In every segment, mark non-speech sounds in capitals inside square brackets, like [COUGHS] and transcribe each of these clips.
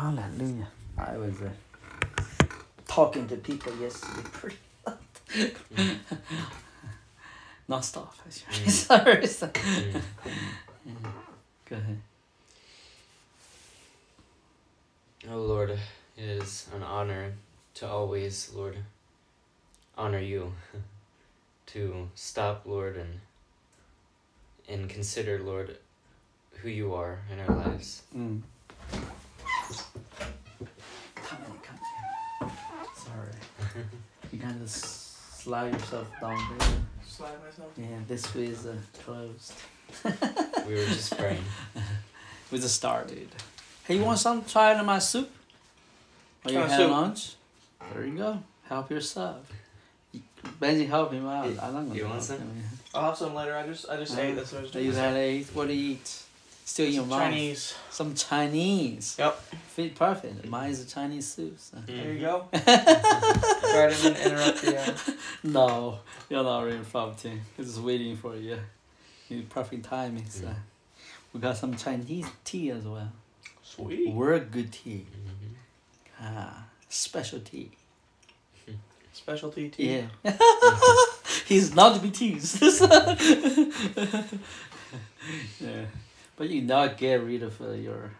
Hallelujah. I was uh, talking to people yesterday pretty [LAUGHS] Mm. non stop. Mm. Sorry. sorry. Mm. Go ahead. Oh Lord, it is an honor to always, Lord, honor you. [LAUGHS] to stop, Lord, and and consider, Lord, who you are in our lives. Mm. Come in, come here. Sorry. you kind of slide yourself down there. Slide myself. Yeah, this way is uh, closed. [LAUGHS] We were just praying. We just started. Hey, you want some try of my soup? Or you Uh, had soup. lunch? There you go. Help yourself. Benji, help him out. You- I'm not gonna you want some? I'll have some later. I just I just Uh, ate. That's what I was So you had a what do you eat? Still in your mouth. Chinese. Some Chinese. Yep. Fit perfect. Mine is a Chinese soup. So. There you Mhm. go. [LAUGHS] Sorry, I didn't interrupt you. No, you're not interrupting. I'm just waiting for you. In perfect timing. So. Mm. We got some Chinese tea as well. sweet. We're good tea. Mhm. Ah, special tea. [LAUGHS] Specialty tea. Yeah. [LAUGHS] He's not to be teased. yeah. But you not get rid of uh, your,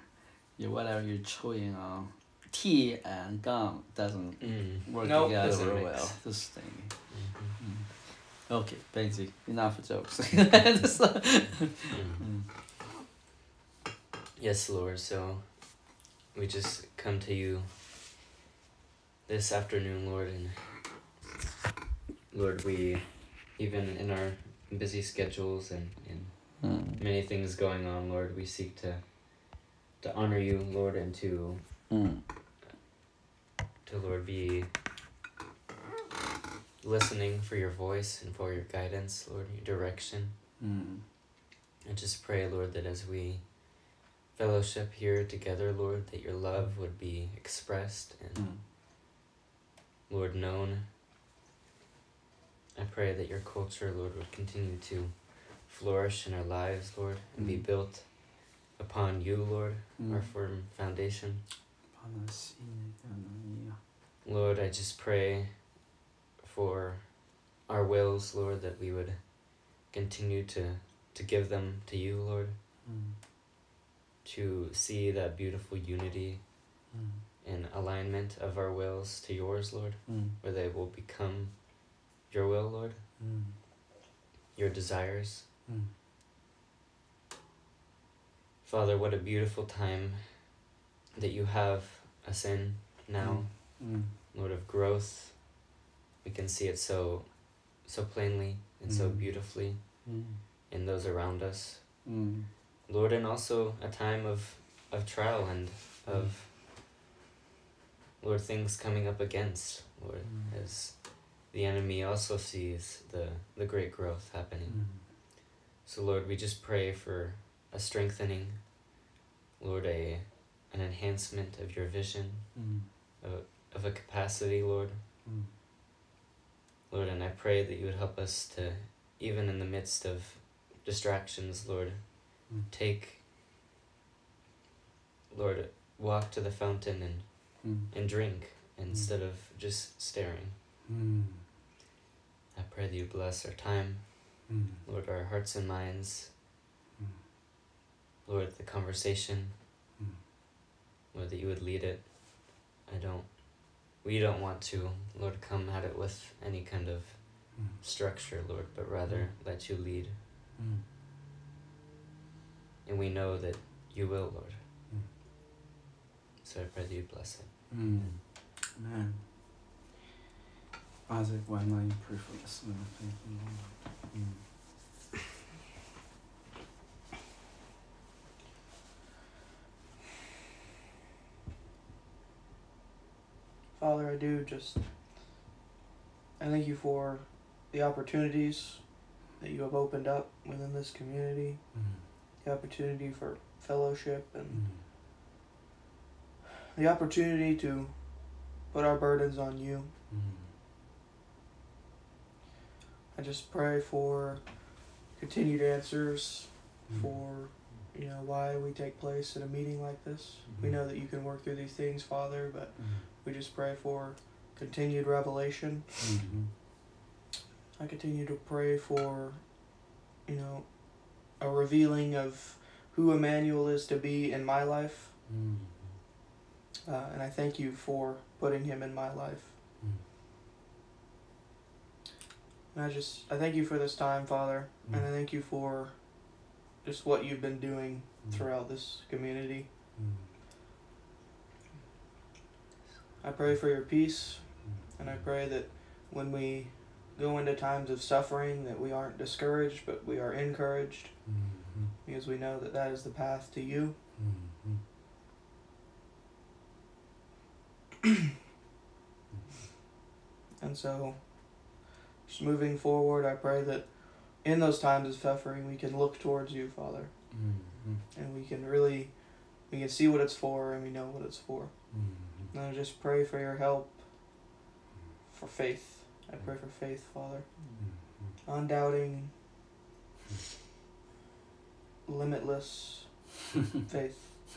your whatever you're chewing on. Tea and gum doesn't Mm. work Nope. together Doesn't mix. well. This thing. Mhm. Okay, Benji, enough jokes. [LAUGHS] Mm. [LAUGHS] Yes, Lord. So we just come to you this afternoon, Lord, and Lord, we even in our busy schedules and, and Mm, many things going on, Lord, we seek to to honor you, Lord, and to mm, to Lord be listening for your voice and for your guidance, Lord, your direction. mm, I just pray, Lord, that as we fellowship here together, Lord, that your love would be expressed and, mm, Lord, known. I pray that your culture, Lord, would continue to flourish in our lives, Lord, and be Mm. built upon you, Lord, mm. our firm foundation. Lord, I just pray for our wills, Lord, that we would continue to, to give them to you, Lord, Mm, to see that beautiful unity mm, and alignment of our wills to yours, Lord, mm, where they will become your will, Lord, mm, your desires. Mm. Father, what a beautiful time that you have us in now, Mm, Lord of growth. We can see it so so plainly and so Mm. beautifully mm, in those around us. mm, Lord, and also a time of, of trial and of Lord things coming up against, Lord, Mm. as the enemy also sees the, the great growth happening. Mm, So Lord, we just pray for a strengthening, Lord, a an enhancement of your vision, mm, of a capacity, Lord. mm. Lord, and I pray that you would help us to, even in the midst of distractions, Lord, Mm. take, Lord, walk to the fountain and, Mm, and drink instead of just staring. mm, I pray that you bless our time, mm, Lord, our hearts and minds, Mm. Lord, the conversation, Mm. Lord, that you would lead it. I don't, we don't want to, Lord, come at it with any kind of Mm. structure, Lord, but rather let you lead. mm. And we know that you will, Lord. Mm. So I pray that you bless it. Mm. Amen. Isaac, why not you pray for us? Lord? Thank you, Lord. Mm. Father, I do just. I thank you for the opportunities that you have opened up within this community, Mm. the opportunity for fellowship, and Mm. the opportunity to put our burdens on you. Mm. I just pray for continued answers Mm. for you know, why we take place at a meeting like this. We Mhm. know that you can work through these things, Father, but Mm. we just pray for continued revelation. Mhm. I continue to pray for, you know, a revealing of who Emmanuel is to be in my life. Mm. Uh, and I thank you for putting him in my life. Mm. And I just, I thank you for this time, Father. And I thank you for just what you've been doing Mm. throughout this community. Mm. I pray for your peace, Mm. and I pray that when we go into times of suffering, that we aren't discouraged, but we are encouraged, Mhm. because we know that that is the path to you. Mhm. [CLEARS THROAT] And so, just moving forward, I pray that in those times of suffering, we can look towards you, Father, Mhm. and we can really, we can see what it's for, and we know what it's for. Mhm. And I just pray for your help, for faith. I pray for faith, Father. Mhm. Undoubting, [LAUGHS] limitless faith. [LAUGHS]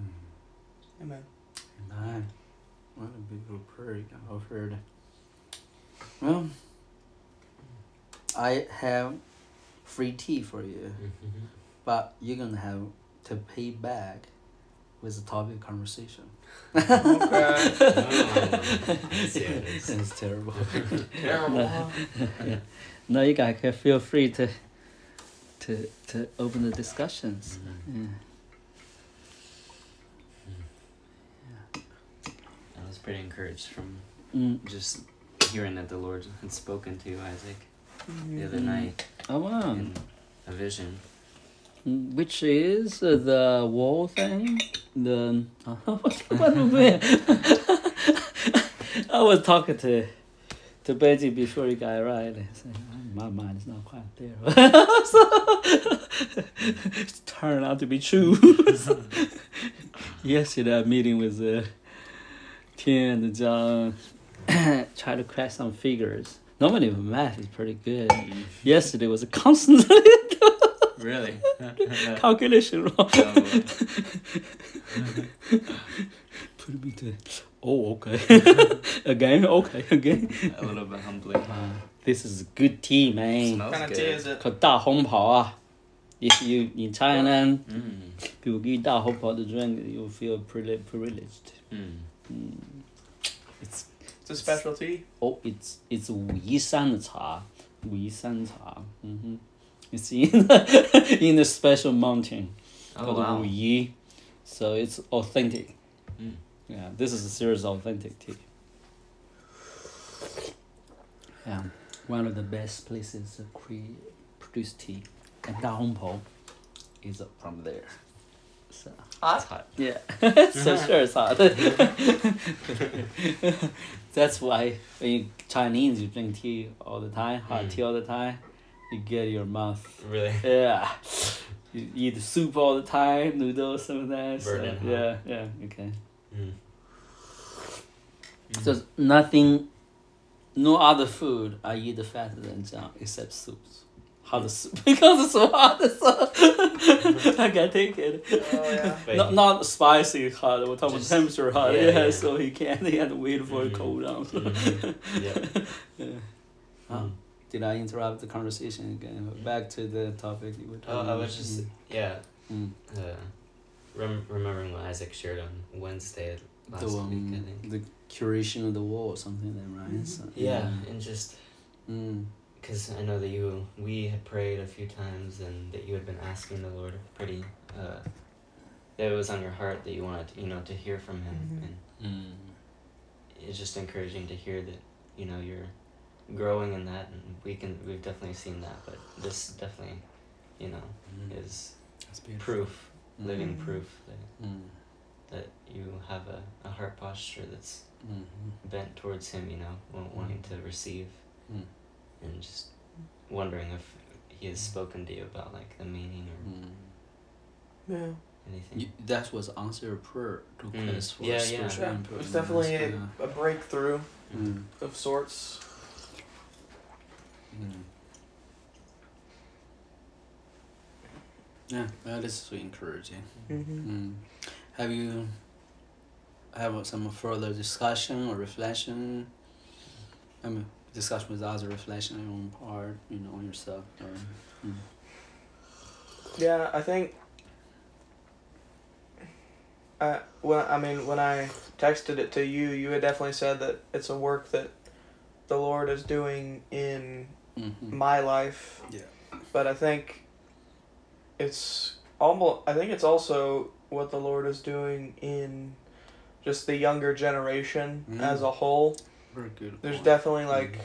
Mhm. Amen. Amen. What a beautiful prayer you offered. Well, I have free tea for you, [LAUGHS] but you're gonna have to pay back with the topic of conversation. Oh, I it is. Terrible. [LAUGHS] Terrible. [LAUGHS] No, you guys can feel free to to to open the discussions. Mhm. Yeah. I was pretty encouraged from Mm. just hearing that the Lord had spoken to Isaac the other Mhm. night Oh wow. in a vision. Which is uh, the wall thing? The [LAUGHS] what what was it? [LAUGHS] I was talking to to Benji before he got right. I said, My mind is not quite there. [LAUGHS] so, it turned out to be true. Yesterday, I meeting with uh, Tian and John, [COUGHS] try to crack some figures. Normally, math is pretty good. Yesterday was a constant [LAUGHS] really? [LAUGHS] calculation wrong. Oh. [LAUGHS] Put me to. Oh, okay. again, okay, again. a little bit humbling. Uh, this is good tea, man. Smells What kind of tea good. is it? 可大红袍啊. If you in China, Mm. people give 大红袍 to drink, you feel privi- privileged. Mm. Mm. It's it's a specialty. Oh, it's it's Wei San Cha. Wei San Cha. Mm-hmm. It's [LAUGHS] in the, in the special mountain oh, called wow. Wuyi. So it's authentic. Mm. Yeah, this is a serious authentic tea. Yeah, one of the best places to produce tea. And Da is from there. So hot. It's hot. Yeah. [LAUGHS] so sure it's hot. [LAUGHS] That's why when you Chinese you drink tea all the time, hot Mm. tea all the time, you get your mouth Really? yeah. You eat soup all the time, noodles, sometimes. So, Burning hot. yeah, yeah, okay. Mm. So nothing, no other food I eat faster than jam except soups. Hot [LAUGHS] soup because it's so hot, I can't take it. Oh yeah. [LAUGHS] Not, not spicy hot, we're talking Just- temperature hot. yeah, Yeah, yeah. so he can't. He had to wait for it Mhm. cool down. So. Mhm. [LAUGHS] Yeah. yeah. Ah, Mm. Did I interrupt the conversation again? Back to the topic you were Oh, talking I about. was just yeah. Mm. Uh, rem- remembering what Isaac shared on Wednesday last the one, week, I think. the curation of the wall or something like that, right? So, Yeah, and just Mm. Because I know that you we had prayed a few times and that you had been asking the Lord pretty uh, that it was on your heart that you wanted you know to hear from Him Mhm. and Mm. it's just encouraging to hear that you know you're growing in that and we can we've definitely seen that but this definitely you know Mm. is That's proof living Mhm. proof that, Mm. that you have a, a heart posture that's Mm-hmm. bent towards him you know wanting to receive Mm. And just wondering if he has spoken to you about like the meaning or Mm. Yeah. anything You, that was answer prayer to Mm. request for Yeah, yeah. spiritual Yeah. input. It's definitely a, Yeah. a breakthrough Mm. of sorts. Mm. Yeah, well, this is encouraging. Mm-hmm. Mm. Have you have some further discussion or reflection? I mean, discussion with others, reflection on your own part, you know, on yourself. Or, mm. Yeah, I think. Uh, when I mean when I texted it to you, you had definitely said that it's a work that the Lord is doing in Mhm. my life. Yeah. But I think it's almost. I think it's also what the Lord is doing in just the younger generation Mm. as a whole. Very good. There's point. definitely like,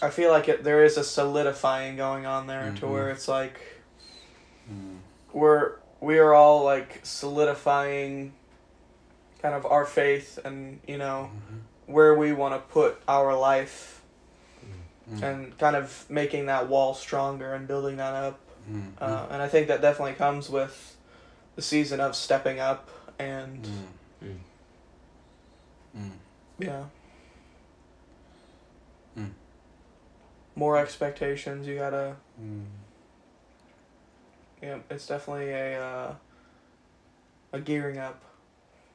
I feel like it, there is a solidifying going on there to Mhm. where it's like Mm. we're we are all like solidifying kind of our faith and you know Mhm. where we want to put our life Mm. and kind of making that wall stronger and building that up uh, and i think that definitely comes with the season of stepping up and. Mm. yeah more expectations you gotta Mm. yeah it's definitely a uh, a gearing up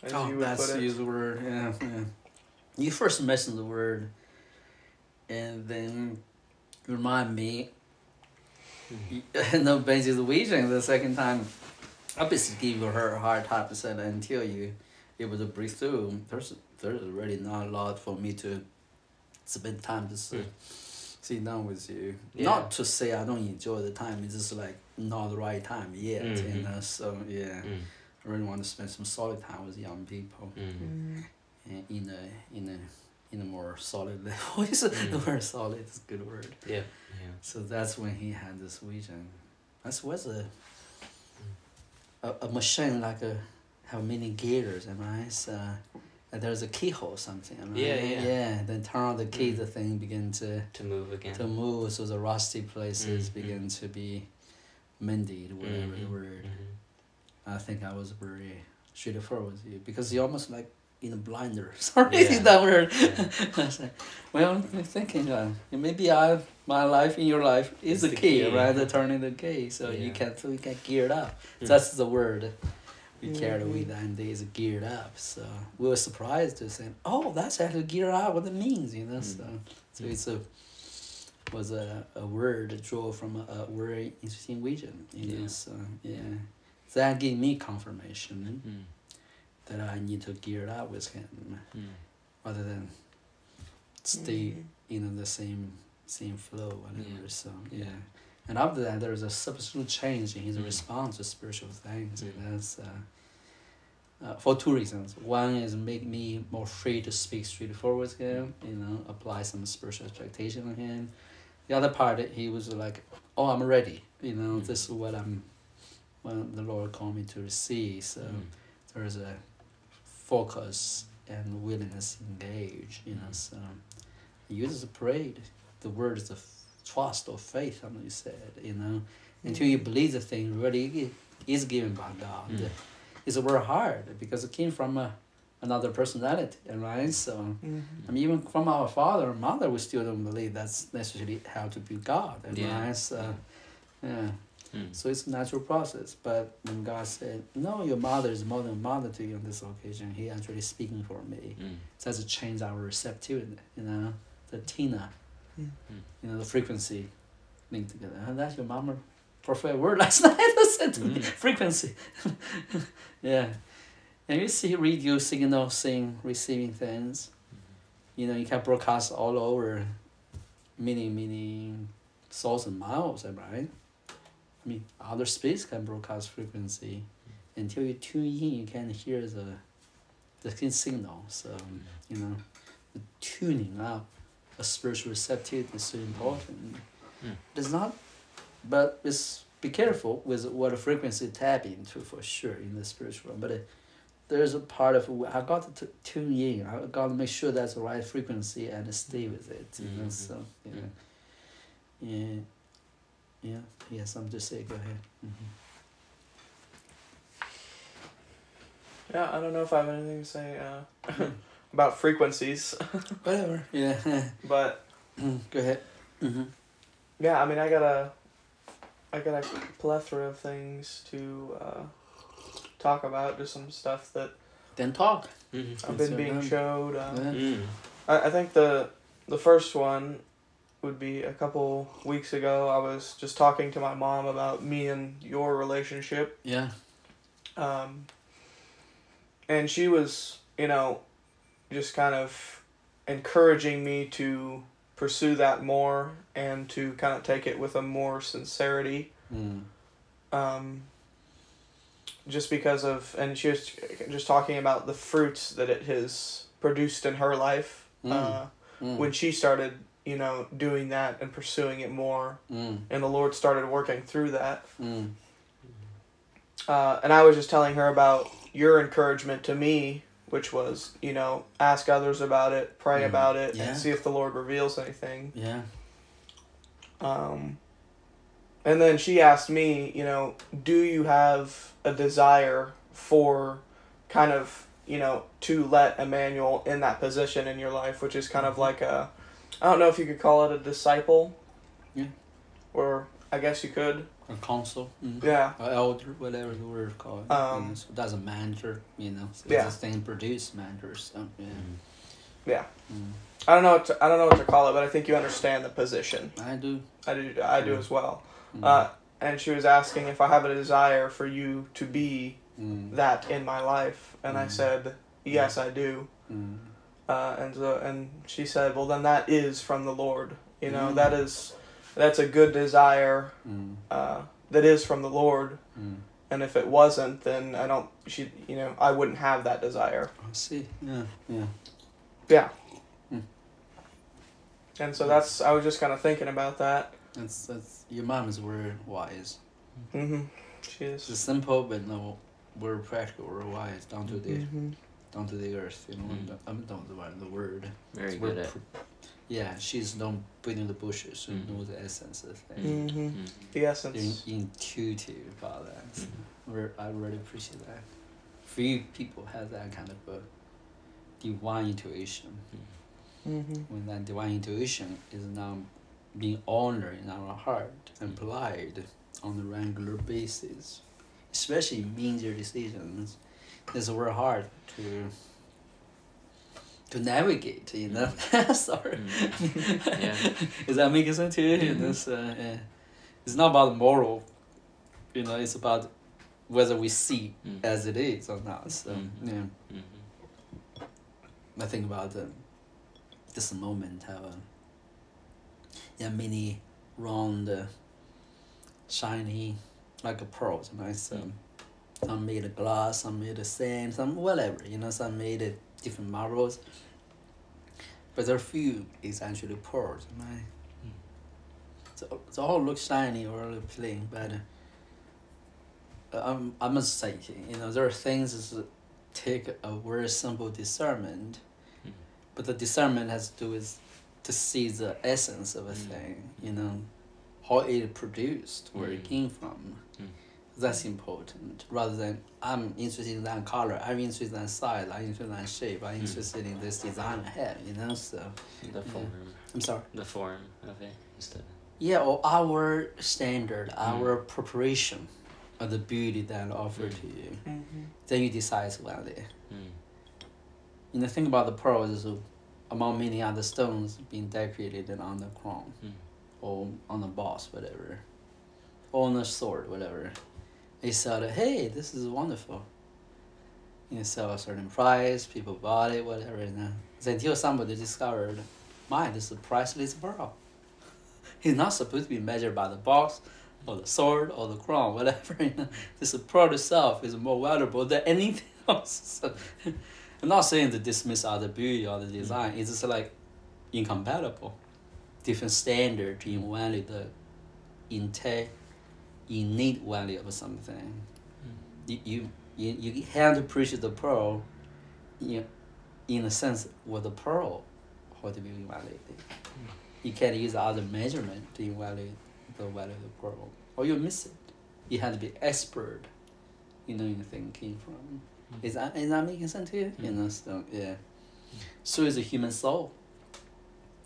as Oh, you would that's put it use the word. Yeah, yeah. You first mentioned the word, and then you remind me. [LAUGHS] no, Benji's Norwegian. The second time, I basically give her a hard time. to Said until you able to breathe through, there's there's really not a lot for me to spend time to sit, sit down with you. Yeah. Not to say I don't enjoy the time. It's just like not the right time yet. You Mhm. know. So yeah. Mm. I really want to spend some solid time with young people Mm. Mm. and in a in a in a more solid [LAUGHS] level. It's Mm. [LAUGHS] the word solid is a good word. Yeah. Yeah. So that's when he had this vision. That was a a, a machine like a have many gears, am I? So and there's a keyhole or something, I? Yeah, yeah. Yeah. Then turn on the key, Mm. the thing begin to To move again. to move. So the rusty places Mm, begin mm. to be mended, whatever the Mhm, word. mhm. I think I was very straightforward with you because you almost like in a blinder. [LAUGHS] Sorry, Yeah. that word. Yeah. [LAUGHS] I said, well, I'm thinking uh, maybe I my life in your life is It's the key, key. right? The turning the key, so you can so you can gear it up. Mm. That's the word we carried Mhm. with that day is geared up. So we were surprised to say, oh, that's actually gear up. What it means, you know. Mm. So so Mm. it's a was a, a word that draw from a, a very interesting region. You know, Yeah. so yeah, that gave me confirmation Mm. that I need to gear up with him Mm. rather than stay Mhm. you know the same same flow whatever. Yeah. So yeah. And after that, there is a substantial change in his Mm. response to spiritual things. Mm. know, so, uh, for two reasons. One is make me more free to speak straightforward with him. You know, apply some spiritual expectation on him. The other part, he was like, "Oh, I'm ready. You know, Mm. this is what I'm. When the Lord called me to receive, so Mm. there's a focus and willingness to engage. You know, Mm. so you just prayed. The word is the trust or faith. I know you said. You know, until you believe the thing really is given by God. Mm. It's very hard because it came from a, another personality, right? So. Mhm. I mean, even from our father and mother, we still don't believe that's necessarily how to be God, Yeah. right? So, yeah. Mm. So it's a natural process. But when God said, "No, your mother is more than a mother to you on this occasion," He actually speaking for me. Mm. So that's a change our receptivity. You know, the tina, Mm. you know, the frequency linked together. And that's your mama prophetic word [LAUGHS] last night. I said to me, Mm. frequency. [LAUGHS] yeah. And you see radio signal, seeing, receiving things. You know, you can broadcast all over many, many thousand miles, right? I mean, outer space can broadcast frequency. Until you tune in, you can hear the the signal. So, you know, the tuning up a spiritual receptivity is so important. Mm. It's not, but it's be careful with what frequency you tap into for sure in the spiritual realm. But it, there's a part of I got to t- tune in. I got to make sure that's the right frequency and stay with it. You know, Mhm. so yeah, Mm. yeah, yeah. Yes, I'm just saying. Go ahead. hmm Yeah, I don't know if I have anything to say uh, [LAUGHS] about frequencies, [LAUGHS] Whatever. Yeah. but [CLEARS THROAT] go ahead. Mm-hmm. yeah, I mean, I gotta. I got a plethora of things to uh, talk about. Just some stuff that Then talk. Mm-hmm. I've Yes, been being sir. showed. Uh, Yeah. Mm. I, I think the the first one would be a couple weeks ago. I was just talking to my mom about me and your relationship, Yeah. um, and she was, you know, just kind of encouraging me to pursue that more and to kind of take it with a more sincerity. Mm. Um, just because of, and she was just talking about the fruits that it has produced in her life. Mm. Uh, Mm. when she started, you know, doing that and pursuing it more, Mm. and the Lord started working through that. Mm. Uh, and I was just telling her about your encouragement to me, which was, you know, ask others about it, pray Mm. about it, Yeah. and see if the Lord reveals anything. Yeah. Um, and then she asked me, you know, do you have a desire for kind of, you know, to let Emmanuel in that position in your life, which is kind of like a, I don't know if you could call it a disciple. Yeah. Or I guess you could. A council. Mm. Yeah. Or elder, whatever the word is called. it, Um, you know, so that's a manager, you know. So Yeah. This thing produce managers. So, yeah. Yeah. Mm. I don't know what to, I don't know what to call it, but I think you understand the position. I do. I do I do as well. Mm. Uh, and she was asking if I have a desire for you to be that in my life, and I said yes, I do. Uh, and so, and she said, well, then that is from the Lord. You know, that is that's a good desire Mm. uh, that is from the Lord. Mm. And if it wasn't, then I don't. She, you know, I wouldn't have that desire. I see. Yeah. Yeah. Yeah. Mm. And so that's. I was just kind of thinking about that. That's that's your mom is very wise. Mm-hmm. She It's is. simple but no, we're practical, We're wise, down to the Mhm. down to the earth. You know, Mm. the, I'm not the word, the word. Very It's good very at. pr- yeah, she's not putting the bushes. She Mm. knows the essence of things. Mhm. Mm. The You're essence. intuitive about that. Mm. We're, I really appreciate that. Few people have that kind of a divine intuition. Mm-hmm. When that divine intuition is now being honored in our heart and applied on a regular basis, especially in major decisions, it's very hard to to navigate. You know, [LAUGHS] sorry. Mm. [LAUGHS] Yeah. Is that making sense to you? You know, so, yeah. It's not about moral, you know, it's about whether we see Mm. as it is or not. So, Mhm. yeah. Mhm. I think about um, this moment how uh, yeah, many round, uh, shiny, like a pearl. you know, it's, um, some made of glass, some made of sand, some whatever, you know, some made of different marbles. But there are few is actually pearls, right? Mm. So, so all look shiny or look plain, but uh, um, I must say, you know, there are things that take a very simple discernment, Mm. but the discernment has to do with to see the essence of a Mm. thing, you know, how it produced, where it Mm. came from. Mm. That's important rather than I'm interested in that color, I'm interested in that size, I'm interested in that shape, I'm Mm. interested in this design I have, you know, so The Yeah. form. I'm sorry. The form of it instead. Yeah, or our standard, Mm. our preparation of the beauty that I offer Mm. to you. Mm-hmm. Then you decide about it. Mm. You know, think about the pearls is among many other stones being decorated and on the crown Mm. or on the boss, whatever, or on the sword, whatever. They sell it. Hey, this is wonderful. You sell a certain price, people bought it, whatever. Then until somebody discovered, my, this is a priceless pearl. It's not supposed to be measured by the box or the sword or the crown, whatever. You [LAUGHS] know, this pearl itself is more valuable than anything [LAUGHS] else. So, I'm not saying to dismiss other beauty or the design. It's just like incompatible, different standard to value the innate value of something. Hmm. You, you you you have to appreciate the pearl, you, in a sense with the pearl, how to be evaluated. You can't use other measurement to evaluate the value of the pearl, or you miss it. You have to be expert, you know, in came from. Hmm. Is that is that making sense to you? Hmm. You Mm. know, so yeah. So is a human soul.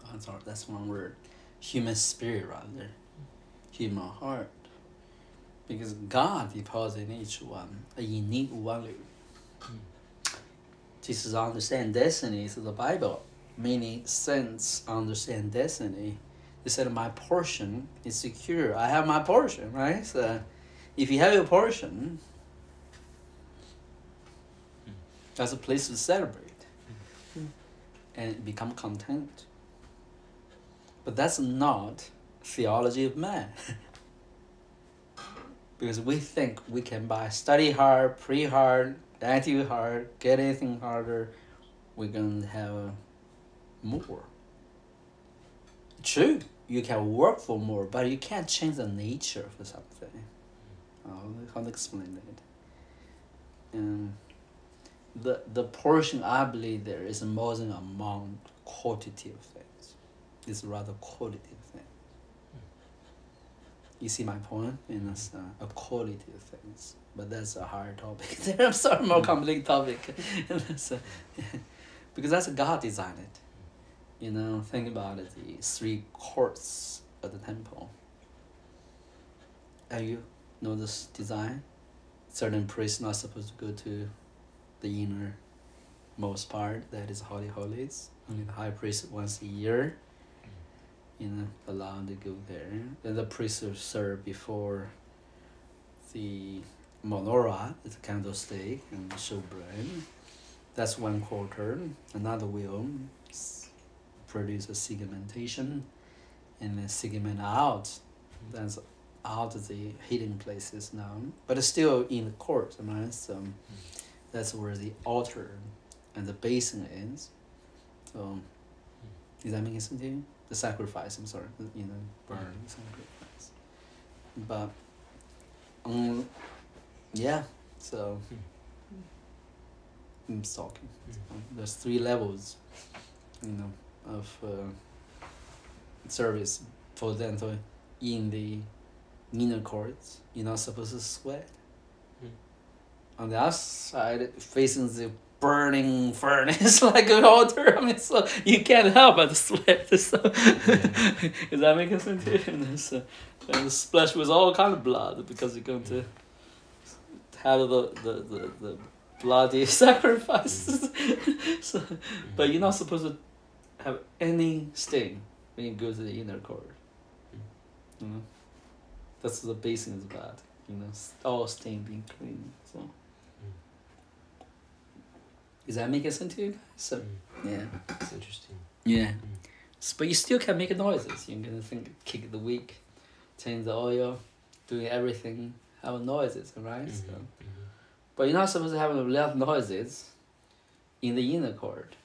Oh, sorry, that's one word. Human spirit rather. Human heart. Because God deposited in each one a unique value. Jesus understand destiny is the Bible, meaning saints understand destiny. They said my portion is secure. I have my portion, right? So if you have your portion, that's a place to celebrate and become content. But that's not theology of man. [LAUGHS] because we think we can buy study hard, pre hard, active hard, get anything harder, we're gonna have more. True, you can work for more, but you can't change the nature of something. Oh, I'll, I'll explain that. And the the portion I believe there is more than amount quantity of things. It's rather things. You see my point? And it's uh, a quality of things. But that's a hard topic. [LAUGHS] there. I'm sorry, more complicated topic. [LAUGHS] a, [LAUGHS] because that's God designed it. You know, think about it, the three courts of the temple. Have you know this design? Certain priests not supposed to go to the inner most part that is holy holies. Only the high priest once a year, allowed to go there. Then the priest serve before the menorah, the candlestick, and the showbread. That's one quarter. Another will produce a segmentation and then segment out. That's out of the hidden places now, but it's still in the court, right? So hmm. that's where the altar and the basin is. So, hmm. does that make sense to you? The sacrifice, I'm sorry, you know, burning sacrifice. But, um, yeah, so, I'm talking. There's three levels, you know, of uh, service for them to in the inner courts. You're not supposed to sweat. On the outside, facing the burning furnace [LAUGHS] like an altar. I mean, so you can't help but sweat. [LAUGHS] So, [LAUGHS] does that make sense? And, so, uh, and splash with all kind of blood because you're going to have the the, the, the bloody sacrifices. so, but you're not supposed to have any stain when you go to the inner court. You know, that's the basin is bad. You know, all stain being clean. So. Does that make sense to you guys? So, yeah. It's interesting. Yeah. S- But you still can make noises. You're gonna think, kick the wick, change the oil, doing everything, have noises, right? So, Mhm, mhm. but you're not supposed to have loud noises in the inner court.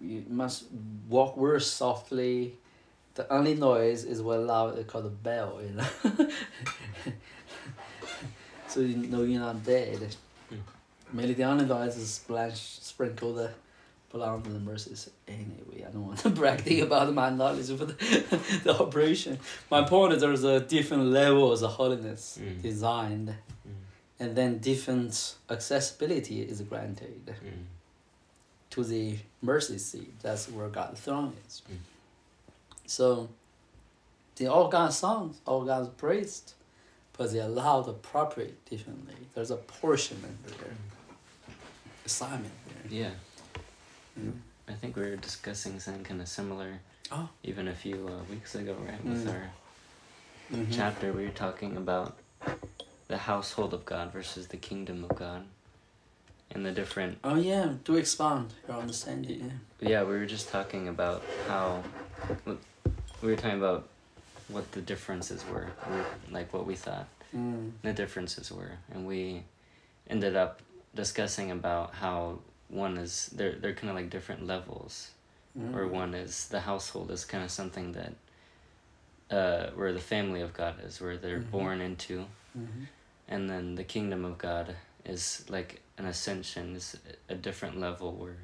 You must walk very softly. The only noise is what loud called a bell, you know. [LAUGHS] so you know you're not dead. Mm. Maybe the is splash, sprinkle the blood on the mercies. Anyway, I don't want to [LAUGHS] brag to you about my knowledge of the, [LAUGHS] the operation. My point is there's a different levels of holiness Mm. designed, Mm, and then different accessibility is granted mm, to the mercy seat. That's where God's throne is. Mm. So, they all God's songs, all God's praised, but they allowed appropriate differently. There's a portion in there, assignment there. Yeah. Mm. I think we were discussing something kind of similar Oh. even a few uh, weeks ago, right? With Mm. our Mhm. chapter, we were talking about the household of God versus the kingdom of God and the different. Oh yeah, do expand your understanding. Yeah. Yeah, we were just talking about how. We were talking about what the differences were, like what we thought Mm. the differences were, and we ended up discussing about how one is they're they're kind of like different levels Mm. or one is the household is kind of something that uh where the family of god is where they're Mhm. born into Mhm. and then the kingdom of god is like an ascension is a different level where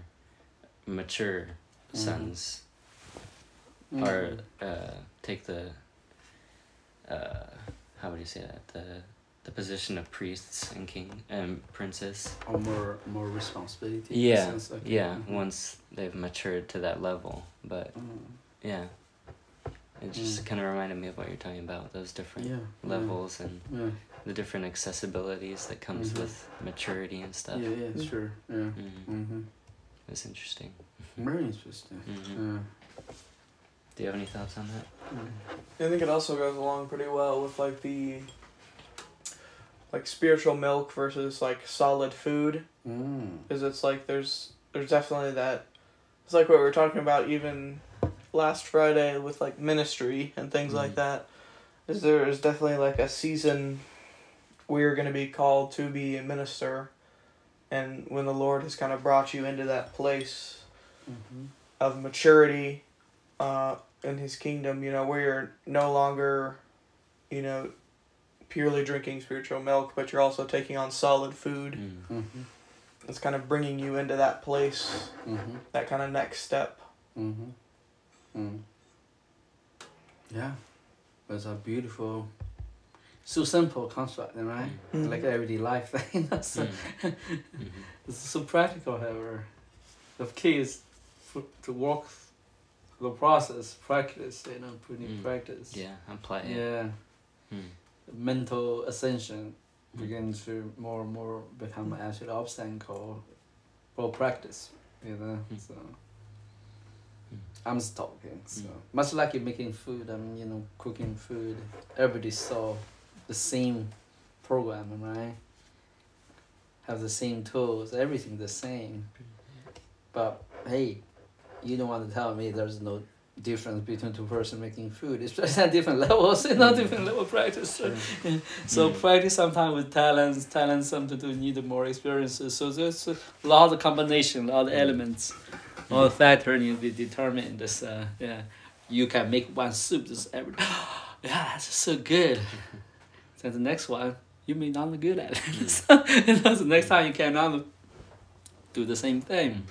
mature Mhm. sons Mm. are uh take the uh how would you say that the the position of priests and king and princes or more more responsibility. in yeah sense, like- yeah Mhm. once they've matured to that level but Mm. yeah it just Mm. kind of reminded me of what you're talking about. Those different Yeah. levels and Yeah. the different accessibilities that comes Mhm. with maturity and stuff. Yeah. Yeah. Mm. Sure. Yeah. Mm. Mm-hmm. That's interesting. [LAUGHS] Very interesting. Mhm. Yeah. Do you have any thoughts on that? I think it also goes along pretty well with like the like spiritual milk versus like solid food Mm. because it's like there's there's definitely that it's like what we were talking about even last Friday with like ministry and things like Mhm. that is there is definitely like a season we're going to be called to be a minister and when the Lord has kind of brought you into that place Mm-hmm. of maturity uh, in his kingdom, you know, where you're no longer, you know, purely drinking spiritual milk, but you're also taking on solid food. Mm. Mm-hmm. It's kind of bringing you into that place, Mm-hmm. that kind of next step. Mm-hmm. Mm. Yeah, it's a beautiful, so simple construct, right? Mm. Like everyday life [LAUGHS] thing. That's Mm. Mhm. [LAUGHS] it's so practical, however. The key is for, to walk the process, practice, you know, put in Mm. practice. Yeah, and it. Yeah. Mm. Mental ascension Mm. begins to more and more become actually obstacle for practice, you know. Mm. So Mm. I'm just talking. So Mm. much like you making food, I'm you know, cooking food. Everybody saw the same program, right? Have the same tools, everything the same. But hey, you don't want to tell me there's no difference between two person making food. It's just at different [LAUGHS] levels, you know, Mm. different level practice. So, Mm. [LAUGHS] practice sometimes with talents, talents sometimes to need more experiences. So there's a lot of combination, a lot of Mm. elements, all the factor need to be determined. This uh, yeah, you can make one soup. This every [GASPS] yeah, that's so good. [LAUGHS] then the next one you may not be good at it. so, you know, the next time you cannot do the same thing. Mhm.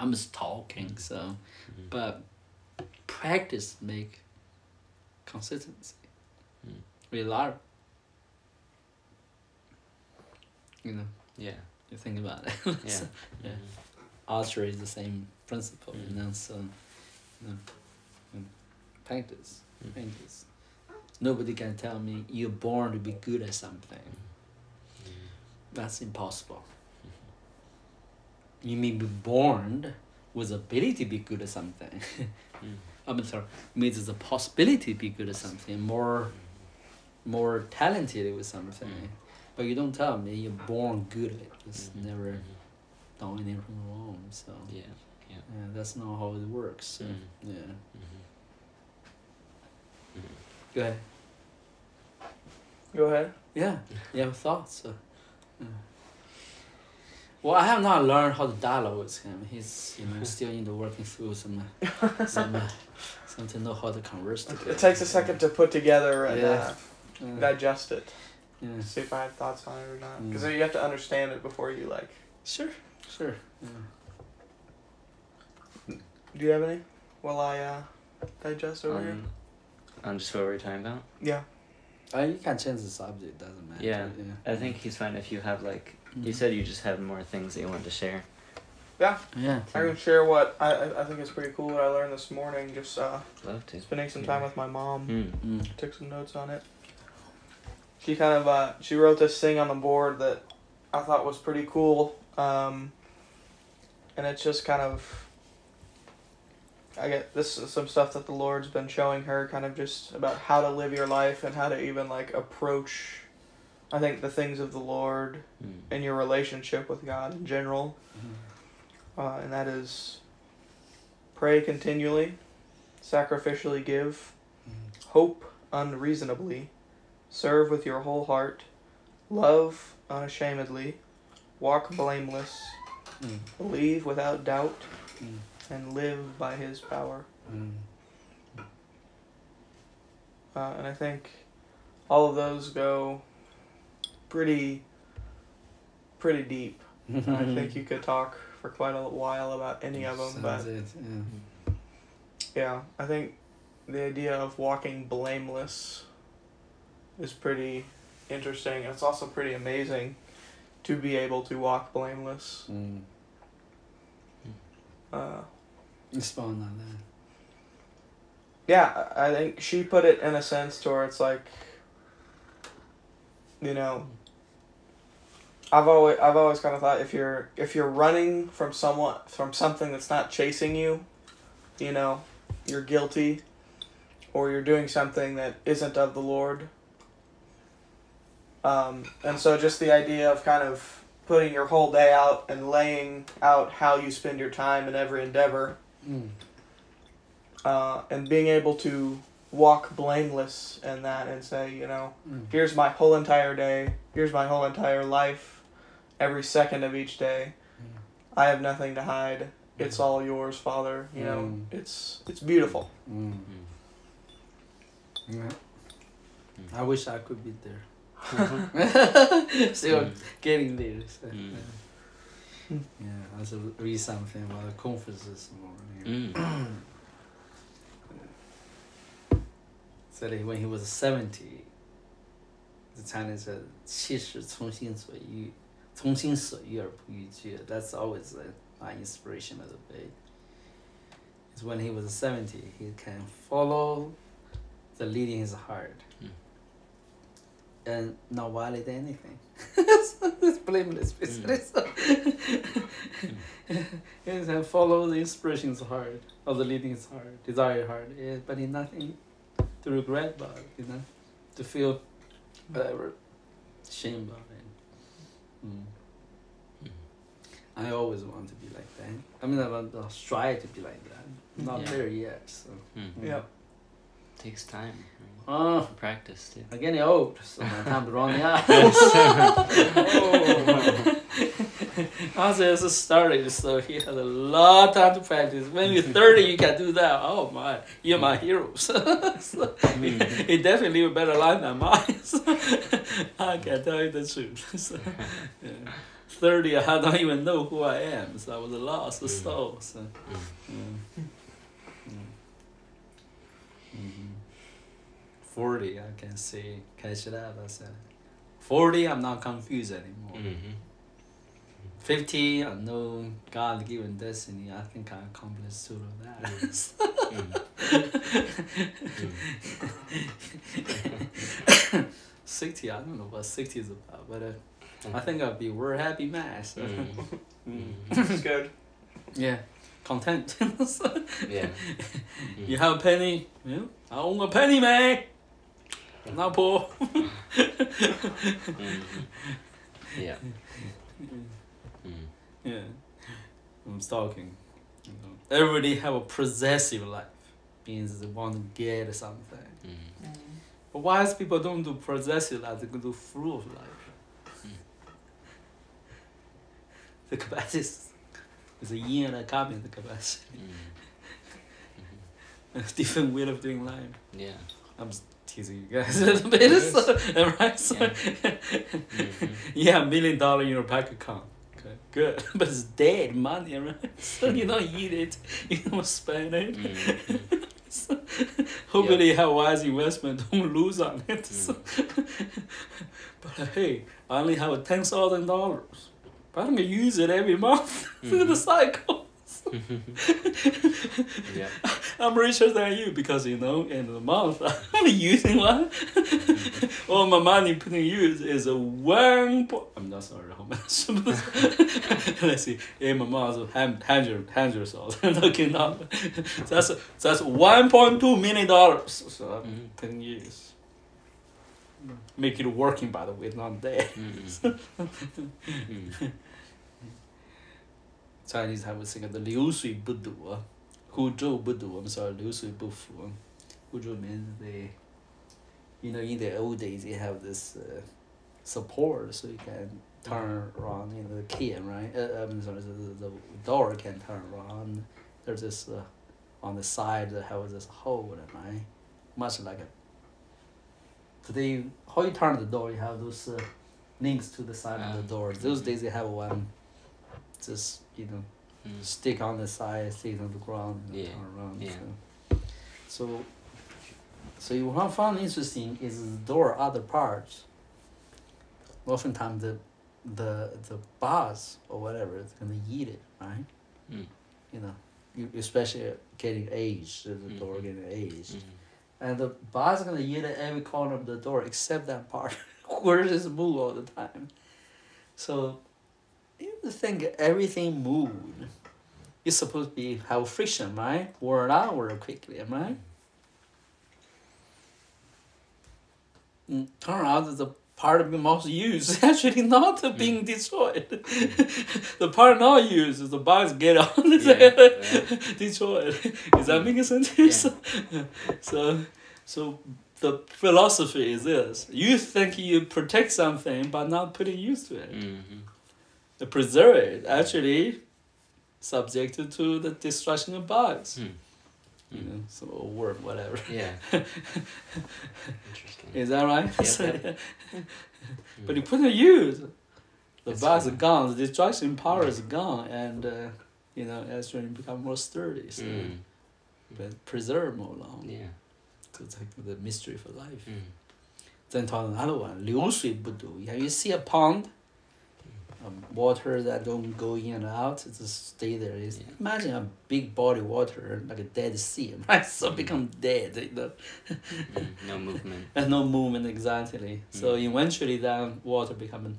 I'm just talking. So, Mhm. but practice make consistency. Mm. Reliable. You know, Yeah. you think about it. Yeah. [LAUGHS] So, yeah. Mhm. archery is the same principle, Mm. you know. So, you know, mm, practice, Mm. practice. Nobody can tell me you're born to be good at something. Mhm. That's impossible. You may be born with ability to be good at something. [LAUGHS] Mm. I'm sorry, means there's a possibility to be good at something, more, more talented with something. Mm. But you don't tell me you're born good at it. It's Mhm. never Mhm. done anything wrong. So Yeah. Yeah. yeah, that's not how it works. So, yeah. Go ahead. Go ahead. Yeah, you have thoughts. So. yeah. Well, I have not learned how to dialogue with him. He's you know [LAUGHS] still in the working through some uh, some uh, some to know how to converse. It, it takes a second to put together and Yeah. uh, digest it. yeah. See if I have thoughts on it or not. Mm. Because you have to understand it before you like. Sure, sure. Yeah. Do you have any? While I uh, digest over here. I'm just what we're talking about. Yeah. Uh, you can change the subject. Doesn't matter. Yeah. Yeah. I think he's fine if you have like you Mhm. said you just have more things that you want to share. Yeah. Yeah. I can share what I, I I think it's pretty cool what I learned this morning. Just uh, spending some time with my mom. Mm. Mm. took some notes on it. She kind of uh, she wrote this thing on the board that I thought was pretty cool, um, and it's just kind of I get this is some stuff that the Lord's been showing her, kind of just about how to live your life and how to even like approach. I think the things of the Lord Mm. and your relationship with God in general, Mhm. Uh, and that is pray continually, sacrificially give, Mhm. hope unreasonably, serve with your whole heart, love unashamedly, walk blameless, Mm. believe without doubt, Mm. and live by His power. Mm. Uh, and I think all of those go pretty, pretty deep. I [LAUGHS] think you could talk for quite a while about any of them, but it, yeah. yeah, I think the idea of walking blameless is pretty interesting. It's also pretty amazing to be able to walk blameless. Mm. Uh, Expound on yeah, I I think she put it in a sense to where it's like, you know, I've always I've always kind of thought if you're if you're running from someone from something that's not chasing you, you know, you're guilty, or you're doing something that isn't of the Lord. Um, and so just the idea of kind of putting your whole day out and laying out how you spend your time in every endeavor Mm. uh, and being able to walk blameless in that and say, you know, Mm. here's my whole entire day, here's my whole entire life, every second of each day. Mm. I have nothing to hide. Mm. It's all yours, Father. You know, mm. it's it's beautiful. Mm. Yeah. I wish I could be there. [LAUGHS] Still getting there. So. Yeah, I was read something about the Confucius this morning. [CLEARS THROAT] so that when he was 70, the Chinese said, 七十从心所欲.从心所欲而不逾矩. That's always uh, my inspiration of the faith. Is when he was seventy, he can follow the leading his heart, Mm. and not violate anything. [LAUGHS] it's blameless business. he [LAUGHS] can follow the inspiration's heart, or the leading his heart, desire heart, yeah, but he nothing to regret about it, you know, to feel whatever shame about it. Mm. Mm. I always want to be like that. I mean, I want to strive to be like that. Not Yeah. there yet, so. Mm. Yeah. Takes time. Oh, right? Practice too. I'm getting old, so my time to run [LAUGHS] [LAUGHS] [LAUGHS] out. Ozzy just started, so he had a lot of time to practice. When you're [LAUGHS] 30, you can do that. Oh my, you're my heroes. [LAUGHS] so, Mm. he definitely live a better life than mine. [LAUGHS] So, I can tell you the truth. So, yeah. 30, I don't even know who I am, so I was a lost Mm. soul. So, Mm. yeah. Mm. Mhm. 40, I can see, catch it up. I said, 40, I'm not confused anymore. Mhm. 50, I know God given destiny. I think I accomplished two of that. Mm. Mm. 60, I don't know what 60 is about, but uh, I think I'll be very happy man. So. Mm. [LAUGHS] Mm. It's good. Yeah, content. [LAUGHS] Yeah. [LAUGHS] you have a penny? Yeah, I own a penny, man. I'm not poor. Mhm. Yeah. Mm. Yeah, I'm stalking. You know. Everybody have a possessive life, means they want to get something. Mm. But wise people don't do possessive life; they do full of life. Mm. The capacity is a yin and a in the capacity. Mm. [LAUGHS] Different way of doing life. Yeah. I'm teasing you guys [LAUGHS] a little bit, so, [LAUGHS] right? So, yeah, a million dollar in your bank account. Good, [LAUGHS] but it's dead money, right? [LAUGHS] So you don't eat it, [LAUGHS] you don't spend it. Mhm. So, hopefully, you have wise investment, don't lose on it. So, but hey, I only have ten thousand dollars, but I'm gonna use it every month through the Mhm. cycle. Yeah. I'm richer than you because you know in the month I'm using one. All my money putting in use is a one. Po- I'm not sorry how much. [LAUGHS] Let's see. In my month, hundred hundred thousand. Okay, now [LAUGHS] [LAUGHS] that's that's one point two million dollars. So I'm Mhm. putting use. Make it working by the way, not dead. Mhm. Mm. Chinese have a saying the 流水不堵啊，湖州不堵。I'm sorry, 流水不腐。湖州 means they, you know, in the old days they have this uh, support so you can turn around, know, the key, right? Uh, I'm sorry, the, the, door can turn around. There's this uh, on the side that has this hole, right? Much like a. Today, how you turn the door, you have those uh, links to the side of the Ah. door. Those days they have one, just you know, Mm. stick on the side, stick on the ground, and Yeah, turn around. yeah. So, so, so you- what I found interesting is the door other parts. Oftentimes the, the the boss or whatever is gonna eat it, right? Mm. You know, you- especially getting aged, the Mhm. door getting aged, Mhm. and the bus is gonna eat at every corner of the door except that part [LAUGHS] where it is move all the time. So, you think everything moved. It's supposed to be have friction, right? Worn out very quickly, am I? Mm, turn out the part of the most used is actually not being destroyed. [LAUGHS] the part not used is the bugs get on Yeah, [LAUGHS] destroyed. Is that making sense? Yeah. [LAUGHS] so, so the philosophy is this: you think you protect something, but not putting use to it. Mhm. The preserve it actually subjected to the destruction of bugs. Hmm You know, so or worm, whatever. Yeah. [LAUGHS] Interesting. Is that right? Yep, So, yep. [LAUGHS] but you put it use. The It's bugs are gone. gone. The destruction power is gone, and uh, you know, actually become more sturdy. So, Mm. but preserve more long. Yeah. It's like the mystery for life. Mm. Then talk another one. 流水不读. Have you see a pond? Um, water that don't go in and out, it just stay there. It's, Yeah. Imagine a big body of water like a dead sea, [LAUGHS] right? So become dead. You know? Mm. No movement. [LAUGHS] There's no movement exactly. So Mm. eventually that water becoming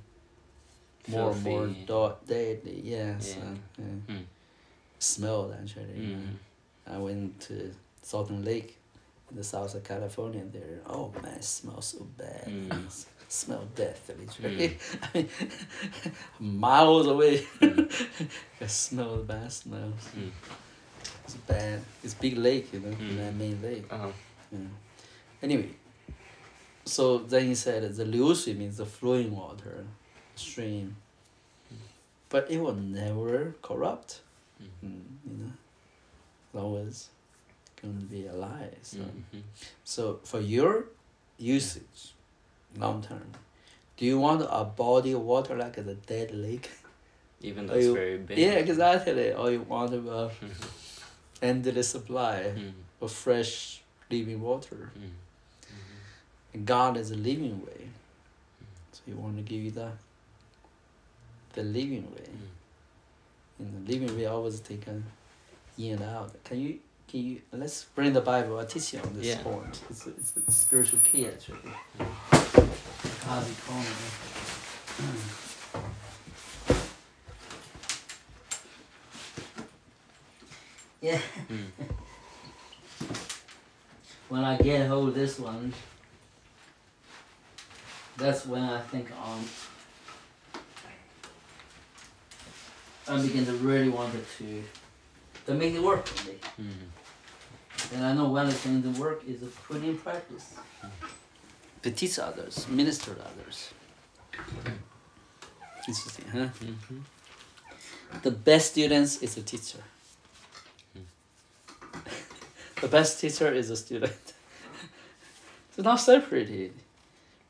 more and more deadly. Yeah. So, Yeah. Mm. Smelled actually. Mm. I went to Salton Lake in the south of California there. Oh man, it smells so bad. [LAUGHS] Mm. Smell death literally. [LAUGHS] I mean [LAUGHS] miles away. Mm. [LAUGHS] I smell the bad smells. Mm. It's bad. It's big lake, you know, Mm. man made lake. Oh. Yeah. Anyway, so then he said the 流水 means the flowing water, stream. But it will never corrupt. Mm. Mm, you know, it's always going to be alive. So, Mhm. so for your usage, long term, do you want a body of water like the dead lake? [LAUGHS] Even though it's you- very big. Yeah, exactly. Or you want a Mhm. endless supply Mm. of fresh living water? Mm. And God is a living way. So you want to give you the the living way. Mm. In the living way always taken in and out. Can you can you let's bring the Bible, I'll teach you on this Yeah. point. It's a, it's a spiritual key actually. God's economy. yeah. Mm. When I get hold of this one, that's when I think um I begin to really want it to to make it work for me. Mm. And I know one of the things to work is to put in practice. Teach others, minister to others. Interesting, huh? Mhm. The best students is a teacher. the best teacher is a student. it's not separated.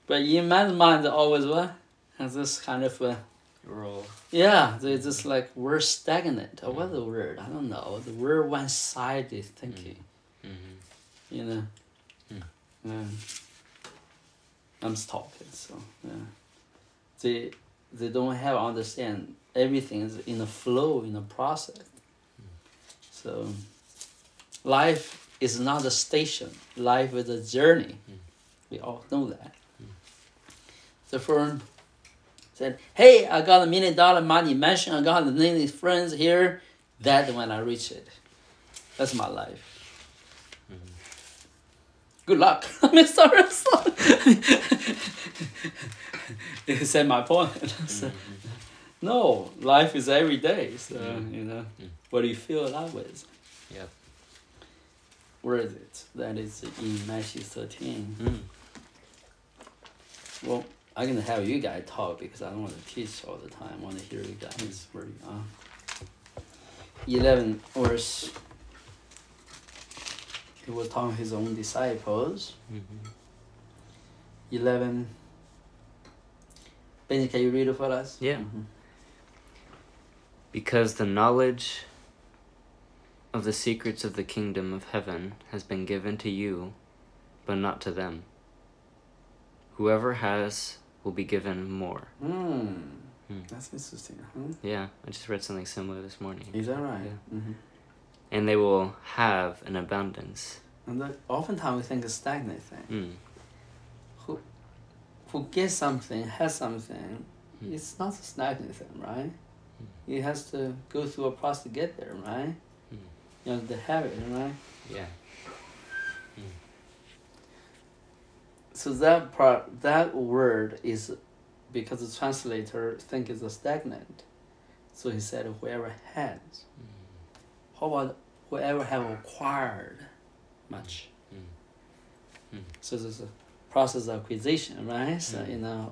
But in man's mind, always what? Has this kind of a, Roll. yeah, they just like we're stagnant. Or what's the word? I don't know. The word one sided thinking. Mhm. You know? Hmm. Yeah. I'm talking, so yeah. They they don't have understand everything is in a flow, in a process. So life is not a station. Life is a journey. We all know that. The firm said, Hey, I got a million dollar money mansion, I got many friends here. That when I reach it. That's my life good luck. [LAUGHS] I mean, sorry, sorry. [LAUGHS] you said my point. [LAUGHS] So, Mhm. no, life is every day. So Mm. you know, Mm. what do you it up with? Yep. Where is it? That is in Matthew thirteen. Mm. Well, I'm gonna have you guys talk because I don't want to teach all the time. I want to hear you guys where you are. Eleven verse. He was talking to his own disciples. Mhm. 11. Benji, can you read it for us? Yeah. Mhm. Because the knowledge of the secrets of the kingdom of heaven has been given to you, but not to them. Whoever has will be given more. Hmm. Hmm. That's interesting. Huh? Yeah, I just read something similar this morning. Is that right? Yeah. Mm-hmm. And they will have an abundance. And that oftentimes we think it's stagnant thing. Mm. Who gets something, has something, Mm. it's not a stagnant thing, right? It has to go through a process to get there, right? Mm. You know, to have it, right? Yeah. So that part, that word is because the translator think it's a stagnant. So he said, whoever has. How about whoever have acquired much? Mm. Mm. So there's a process of acquisition, right? So Mm. you know,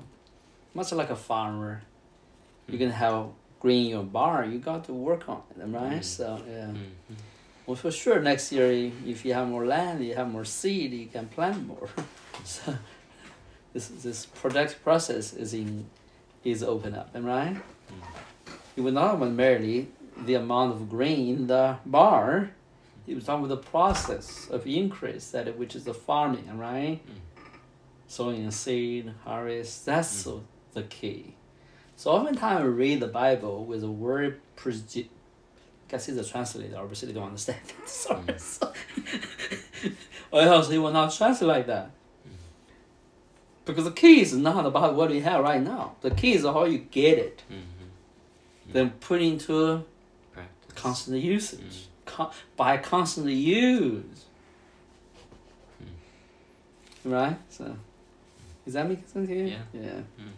much like a farmer, you Mm. can have green in your barn. You got to work on it, right? Mm. So yeah. Mm. Well, for sure, next year if you have more land, you have more seed, you can plant more. [LAUGHS] so this this product process is in is open up, am I right? It will not merely the amount of grain in the bar. It was talking about the process of increase that which is the farming, right? Sowing a seed, harvest. That's so the key. So oftentimes we read the Bible with a word presi- I see the translator obviously they don't understand [LAUGHS] it. Sorry. Mm. So [LAUGHS] or else he will not translate like that. Because the key is not about what you have right now. The key is how you get it. Mhm. Then put into Practice. constant usage. Con- by constant use. Right? So does that make sense to you? Yeah. Yeah. Mm.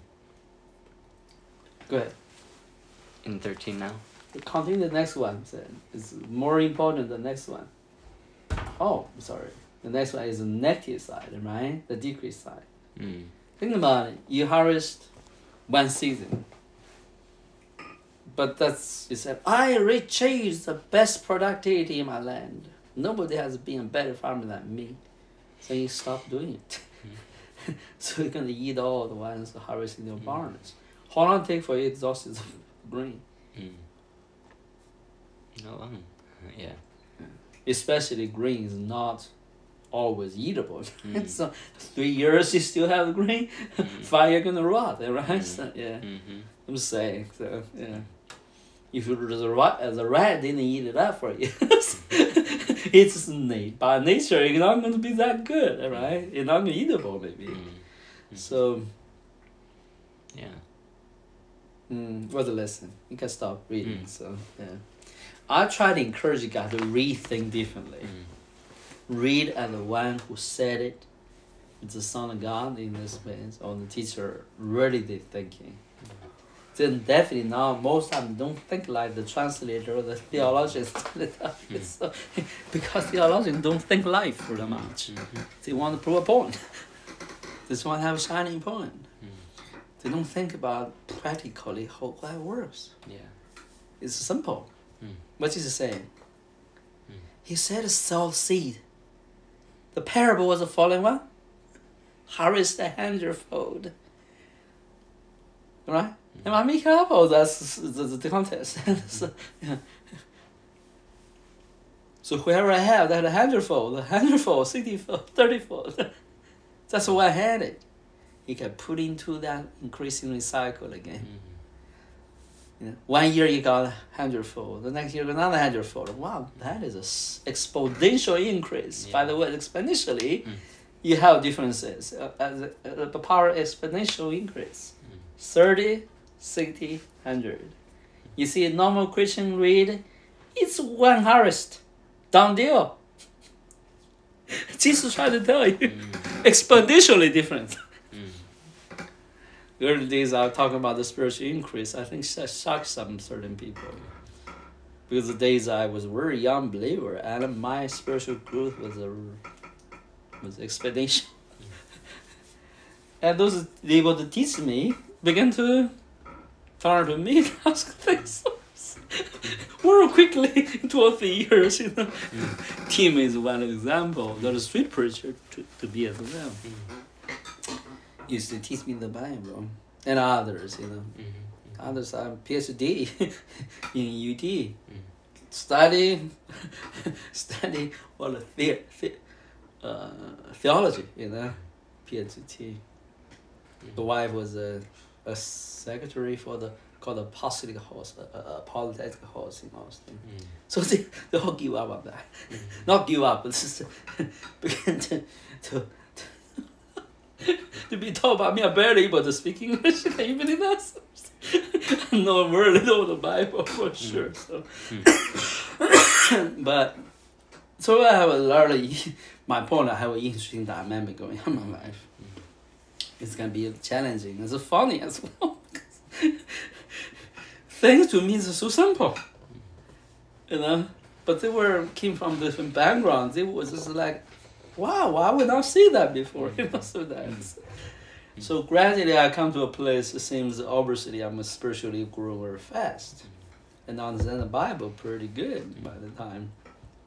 Go ahead. In 13 now? Continue the next one. So it's more important than the next one. Oh, sorry. The next one is the negative side, right? The decrease side. Mm. Think about it. You harvest one season. But that's you said, I reach the best productivity in my land. Nobody has been a better farmer than me. So you stop doing it. [LAUGHS] so you're gonna eat all the ones harvesting your Mm. barns. How long take for you exhaust the [LAUGHS] grain? Mm. Not long. Yeah. Especially grain is not always eatable. [LAUGHS] Mm. so three years you still have green, Mm. five you're gonna rot, right? Mm. So, yeah. Mm-hmm. I'm saying so. Yeah. If you the rat, the rat didn't eat it up for you, [LAUGHS] it's na- by nature it's not going to be that good, right? It's not eatable maybe. Mm. So, Yeah. mm, what's the lesson? You can stop reading. Mm. So yeah, I try to encourage you guys to rethink differently. Mm. Read as the one who said it. It's the Son of God in this place, or the teacher really did thinking. Then definitely now most time don't think like the translator or the [LAUGHS] theologians tell it up. Mm. So, because theologians don't think life for that much. Mhm. They want to prove a point. [LAUGHS] They just want to have a shining point. Mm. They don't think about practically how that works. Yeah. It's simple. Mm. What is he saying? Mm. He said sow seed. The parable was the following one. Harvest a hundredfold. Right? Am I making up that's the, the, the context? so, yeah. so whoever I have that a hundredfold, hundredfold, sixtyfold, thirtyfold, [LAUGHS] that's what I had. You can put into that increasingly cycle again. Mhm. You know, one year you got a hundredfold, the next year another hundredfold. Wow, that is a s- exponential increase. By the way, exponentially, Mm. you have differences. Uh, as a, uh, the power exponential increase. Mm. 30, 60, 100. You see, a normal Christian read, it's one harvest. Done deal. [LAUGHS] Jesus tried to tell you, Mm. exponentially different. Mm. [LAUGHS] The early days I was talking about the spiritual increase. I think that shocked some certain people. Because the days I was very young believer and my spiritual growth was a was exponential. [LAUGHS] and those able to teach me began to turn to me and ask things. Very quickly, in [LAUGHS] two or three years, you know. [LAUGHS] Tim is one example. Got a street preacher to, to be as well. Mm. Used to teach me the Bible. And others, you know. Mhm. Others are PhD [LAUGHS] in UT. Mm. Study, study what a the, the, uh, theology, you know, PhD. The wife was a, a secretary for the called apostolic horse, a, a, a apologetic horse in Austin. Mm. So they, they all give up on that. Mm-hmm. Not give up, but just [LAUGHS] begin to, to, to be told about me. I'm barely able to speak English. [LAUGHS] Can you believe that? [LAUGHS] A word of the Bible for mm. sure. So, hmm. [COUGHS] but so I have a lot of, my point. I have an interesting dynamic going on in my life. It's gonna be challenging. It's funny as well. [LAUGHS] Things to me is so simple, you know. But they were came from different backgrounds. It was just like, wow, I would not see that before. [LAUGHS] You know, so that's. So gradually, I come to a place. It seems obviously I'm a spiritually growing very fast, and understand the Bible pretty good by the time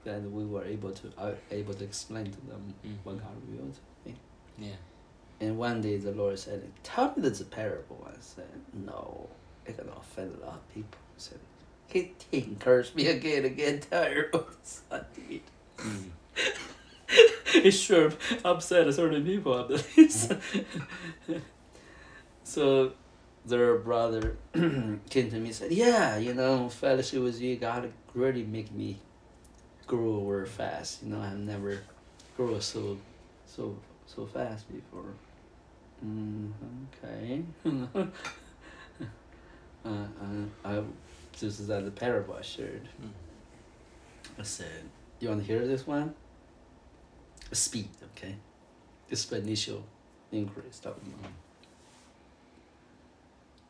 that we were able to uh, able to explain to them Mm. what God revealed to me. Yeah. And one day the Lord said, "Tell me this parable." I said, "No, it's gonna offend a lot of people." He said, "He, he encouraged me again, again, tired of this idea." Mm. it sure upset certain people, I believe. So, [LAUGHS] so their brother [CLEARS THROAT] came to me and said, Yeah, you know, fellowship with you, God really make me grow very fast. You know, I've never grown so so so fast before. Mm, okay. [LAUGHS] uh, uh, I this is that the parable I shared. Mm. I said, You wanna hear this one? speed, okay? Exponential increase. Talking about.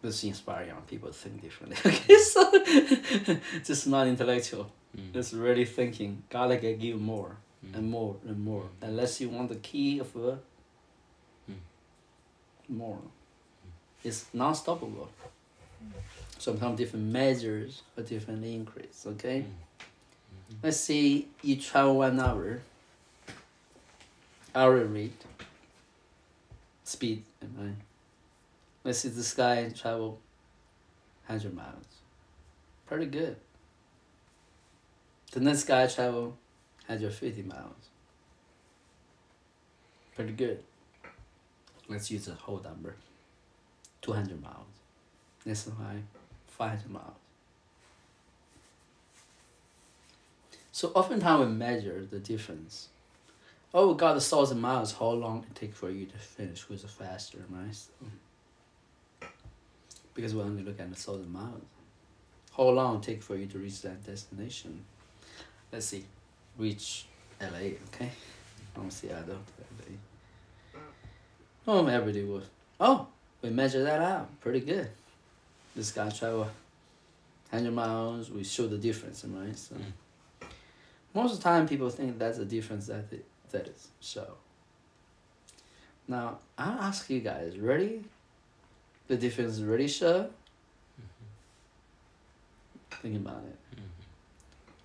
This inspire young people to think differently. [LAUGHS] Okay, so [LAUGHS] just not intellectual. Mm. It's really thinking. God can give more Mm. and more and more. Unless you want the key of a Mm. More. It's non-stoppable. Sometimes different measures a different increase, okay? Let's say you travel one hour, hour rate, speed, I? Let's say this guy travel 100 miles. Pretty good. The next guy travel 150 miles. Pretty good. Let's use the whole number. 200 miles. Next guy, 500 miles. So oftentimes we measure the difference. Oh, we got a thousand miles. How long it take for you to finish with a faster, right? Because we only look at a thousand miles. How long it take for you to reach that destination? Let's see, reach L.A. Okay, from Seattle L.A. Oh, everybody was. Oh, we measure that out pretty good. This guy travel hundred miles. We show the difference, right? So. Mm. Most of the time, people think that's the difference that it, that is. So. Now I'll ask you guys, ready? The difference really show? Think about it. Mhm.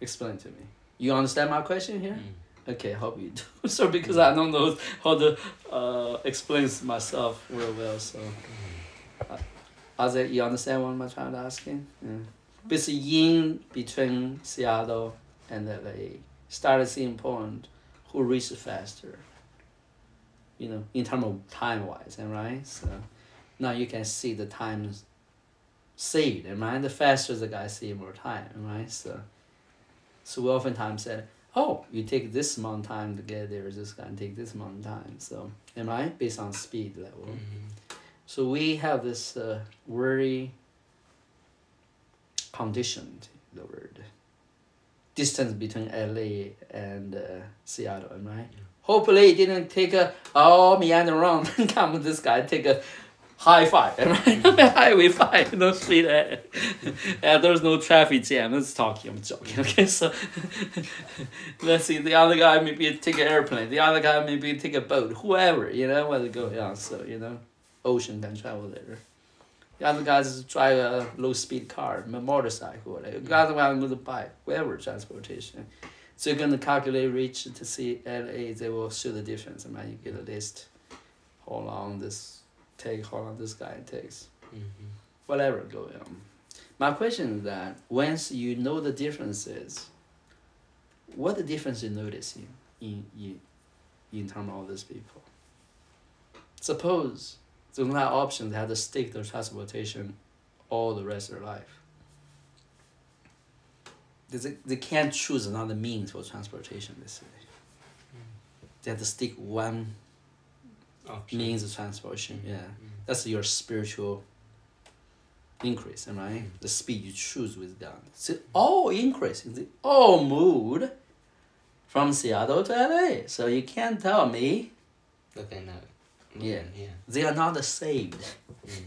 Explain to me. You understand my question here? Okay, I hope you do. [LAUGHS] so because I don't know how to uh, explain myself real well. So, Isaac, you understand what I'm trying to ask you? It's in between Seattle and LA. Started seeing point who reached faster. You know, in terms of time wise, and right? So now you can see the times saved, am I? The faster the guy see more time, I? So so we oftentimes said, Oh, you take this amount of time to get there, this guy take this amount of time. So am I? Based on speed level. Mhm. So we have this uh, very conditioned the word distance between LA and uh, Seattle, am I? Yeah. Hopefully it didn't take a oh meander around [LAUGHS] come with this guy take a high five, I? Highway five, no street and [LAUGHS] there's no traffic jam. Let's talk I'm joking, [LAUGHS] okay? So [LAUGHS] let's see, the other guy maybe take an airplane, the other guy maybe take a boat, whoever, you know, what's going on. So, you know, ocean can travel there. The other guys drive a low speed car, a motorcycle, like, mm-hmm. the other one with a bike, whatever transportation. So you're gonna calculate reach to see LA, they will show the difference, and then you get a list how long this take, how long this guy takes, Mhm. whatever going on. My question is that once you know the differences, what the difference you notice in in in, in terms of all these people? Suppose there's not option they have to stick to transportation all the rest of their life. They, they can't choose another means for transportation, basically. They have to stick one Option. means of transportation. Yeah, Mm. that's your spiritual increase, am I? Mm. The speed you choose with God. It's all increase. They all mood from Seattle to LA. So you can't tell me But they're not. Yeah. Yeah. they are not saved. Mm.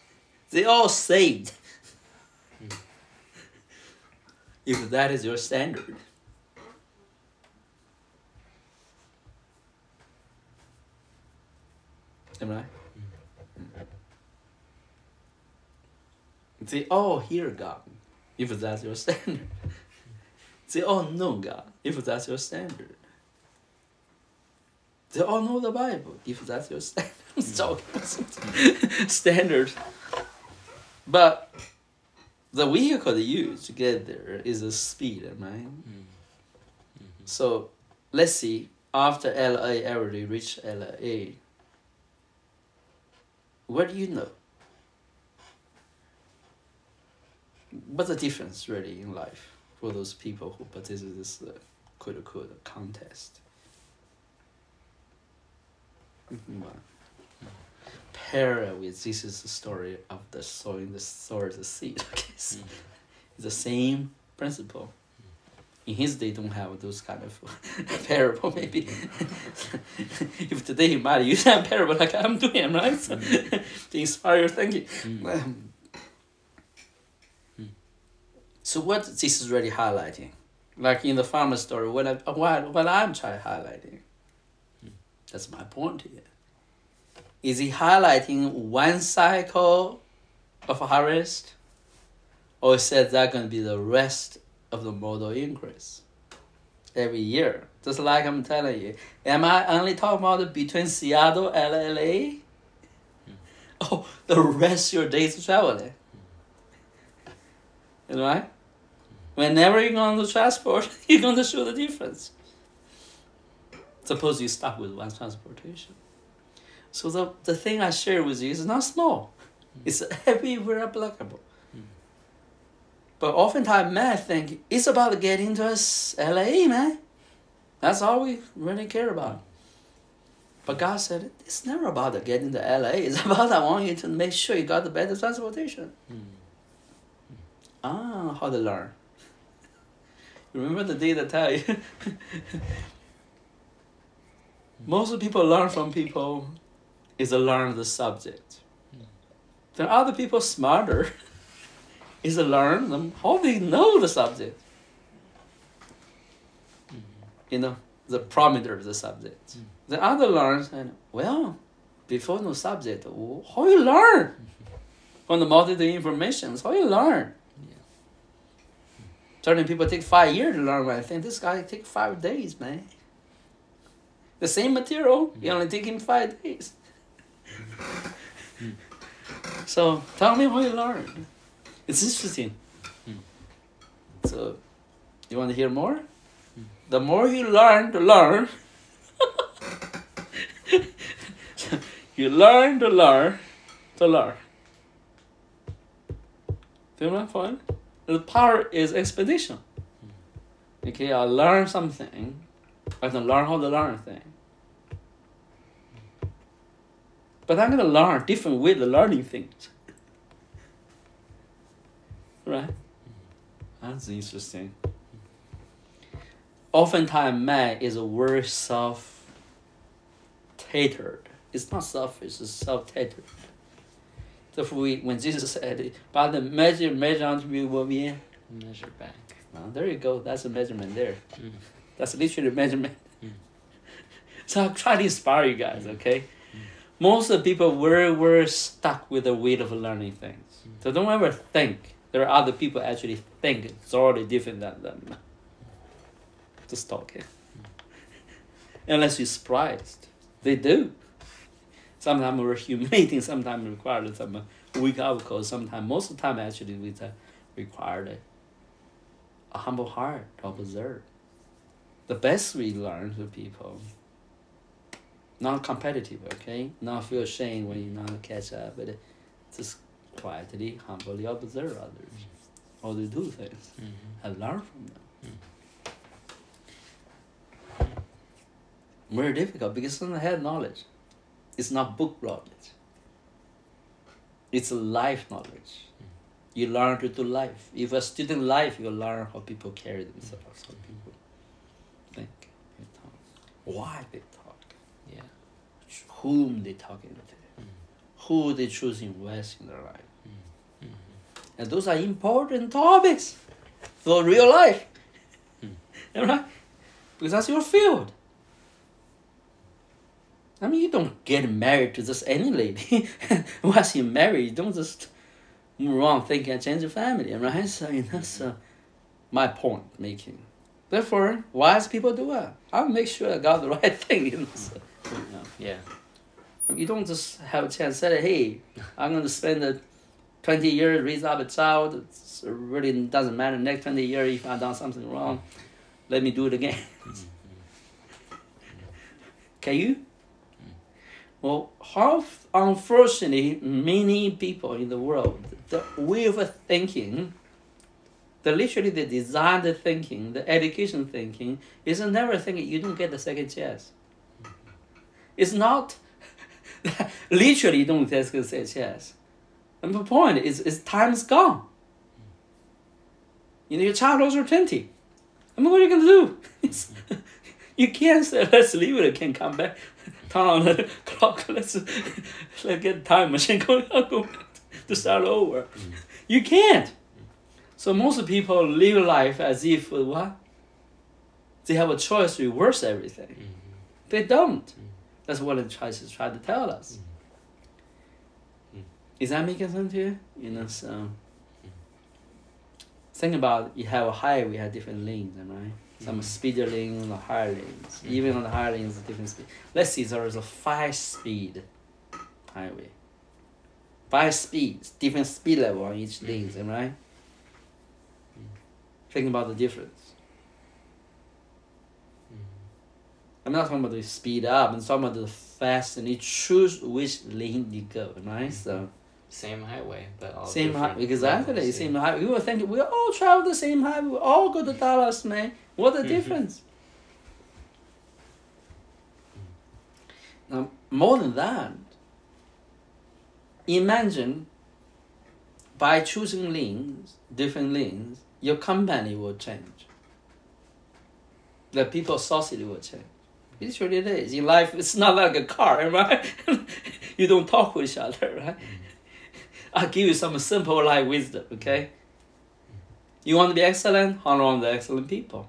[LAUGHS] They all saved. Mm. If that is your standard. Am mm. I? Mm. Mm. They all hear God, if that's your [LAUGHS] standard. They all know God, if that's your standard. They all know the Bible, if that's your standard. [LAUGHS] I'm talking [LAUGHS] standard. But the vehicle they use to get there is the speed, I? Mm. Mm-hmm. So let's see, after LA already reached LA, what do you know? What's the difference really in life for those people who participate in this uh, quote unquote contest? Mhm. Parallel with this is the story of the sowing the sower the seed. Okay, so Mm. it's the same principle. In his day, don't have those kind of [LAUGHS] parable. Maybe [LAUGHS] if today he might [LAUGHS] use that parable like I'm doing, right? So, to inspire your thinking. Mm. Um, So what this is really highlighting, like in the farmer story, what I what what I'm trying highlighting. That's my point here. Is he highlighting one cycle of harvest, or is that that going to be the rest of the model increase every year? Just like I'm telling you, am I only talking about between Seattle and LA? Hmm. Oh, the rest of your days traveling. Eh? You know, right? Hmm. Whenever you're going to transport, [LAUGHS] you're going to show the difference. Suppose you stop with one transportation. So the, the thing I share with you is not small. Hmm. It's everywhere applicable. But oftentimes men think it's about getting to us LA, man. That's all we really care about. But God said it's never about getting to LA. [LAUGHS] It's about I want you to make sure you got the better transportation. Mm. Ah, how to learn. [LAUGHS] Remember the day that tell you. [LAUGHS] Most people learn from people is to learn the subject. There are other people smarter is learn them how they know the subject. You know, the parameter of the subject. Mm. The other learns and well, before no subject, how you learn [LAUGHS] from the multitude information, how you learn. Yeah. Certain people take five years to learn. I think this guy take five days, man. The same material, you mm. only take him five days. [LAUGHS] so tell me how you learn. It's interesting. Hmm. So, you want to hear more? Hmm. The more you learn to learn, [LAUGHS] you learn to learn to learn. Do you know my point? The power is expedition. Hmm. Okay, I learn something. I can learn how to learn a thing. But I'm gonna learn different way to learning things. Right? That's interesting. Oftentimes man is a very self tatered. It's not selfish, it's self tatered. Therefore we when Jesus said by the measure measure unto me will be Measure back. well, there you go. That's a measurement there. Mm. That's literally a measurement. Mm. [LAUGHS] So I'm trying to inspire you guys, okay? Most of the people were were stuck with the weight of learning things. So don't ever think there are other people actually think it's already different than them. Just talking. Hmm. Unless you're surprised. They do. Sometimes we're humiliating, [LAUGHS] sometimes required some weak outcomes, sometimes most of the time actually we required a humble heart to observe. The best we learn to people. Not competitive, okay? Not feel ashamed when you not catch up, but just quietly, humbly observe others, how they do things, Mm-hmm. and learn from them. Very difficult because it's not head knowledge. It's not book knowledge. It's a life knowledge. You learn to do life. If a student life, you learn how people carry themselves, how people think, they talk, why they talk, Yeah. whom they talking to, Mm. who they choose to invest in their life. And those are important topics for real life. Mm. right? Because that's your field. I mean, you don't get married to just any lady. [LAUGHS] Once you marry, you don't just move around thinking and change your family, right? So you know, so my point making. Therefore, wise people do it. I'll make sure I got the [LAUGHS] right thing. You know, so, you know. Yeah. You don't just have a chance say, hey, I'm going to spend the 20 years raise up a child. It really doesn't matter. Next 20 years, if I've done something wrong, let me do it again. [LAUGHS] Can you? Well, how unfortunately, many people in the world, the way of thinking, the literally the designed thinking, the education thinking, is never thinking you don't get the second chance. It's not [LAUGHS] literally you don't get the second chance. And the point is, is time's gone. You know, your child also 20. I mean, what are you going to do? It's, [LAUGHS] you can't say, let's leave it, it can come back. [LAUGHS] Turn on the [LAUGHS] clock, let's, let's get time machine going go to start over. You can't. So most people live life as if, what? They have a choice to reverse everything. Mm-hmm. They don't. That's what the to try to tell us. Mm. Is that making sense to you? You know, so think about you have a highway, we have different lanes, right? Some Mhm. speeder lane the higher lanes. Mhm. Even on the higher lanes, different speed. Let's see, there is a five speed highway. Five speeds, different speed level on each lanes, am I right? Think about the difference. I'm not talking about the speed up, I'm talking about the fast and you choose which lane you go, right? So Same highway, but all same high different exactly, levels, same yeah. high. We were thinking we all travel the same highway, we all go to Dallas, man. What the [LAUGHS] difference? Now more than that, imagine by choosing lanes, different lanes, your company will change. The people society will change. It really is. In life, it's not like a car, [LAUGHS] right? you don't talk with each other, right? Mm-hmm. I'll give you some simple life wisdom, okay? You want to be excellent? Honor around the excellent people.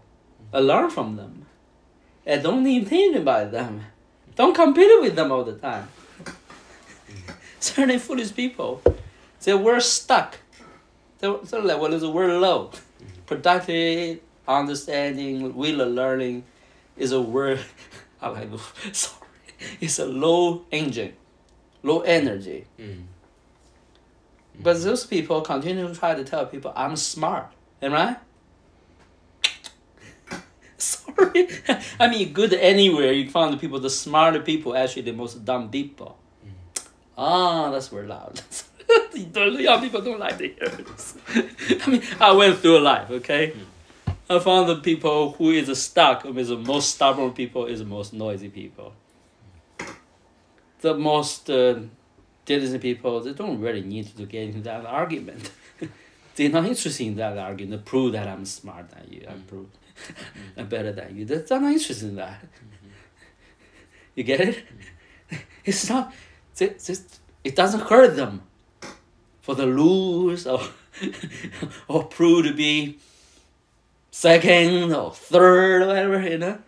Uh, learn from them. And don't imitate by them. Don't compete with them all the time. [LAUGHS] Certain foolish people, they were stuck. Their, their level is very low. Productive, understanding, will of learning is a word. [LAUGHS] I like [LAUGHS] sorry. It's a low engine, low energy. Mm. But those people continue to try to tell people I'm smart, am I? [LAUGHS] Sorry, [LAUGHS] I mean good anywhere you find the people. The smarter people actually the most dumb people. Ah, that's very loud. [LAUGHS] the young people don't like to hear this. I mean, I went through life. Okay, I found the people who is stuck with the most stubborn people is the most noisy people. The most uh, diligent people they don't really need to get into that argument. They're not interested in that argument. Prove that I'm smart than you. I'm mm. prove [LAUGHS] I'm better than you. They're not interested in that. Mm-hmm. [LAUGHS] You get it? [LAUGHS] It's not. It, it, it doesn't hurt them for the lose or or prove to be second or third or whatever. You know.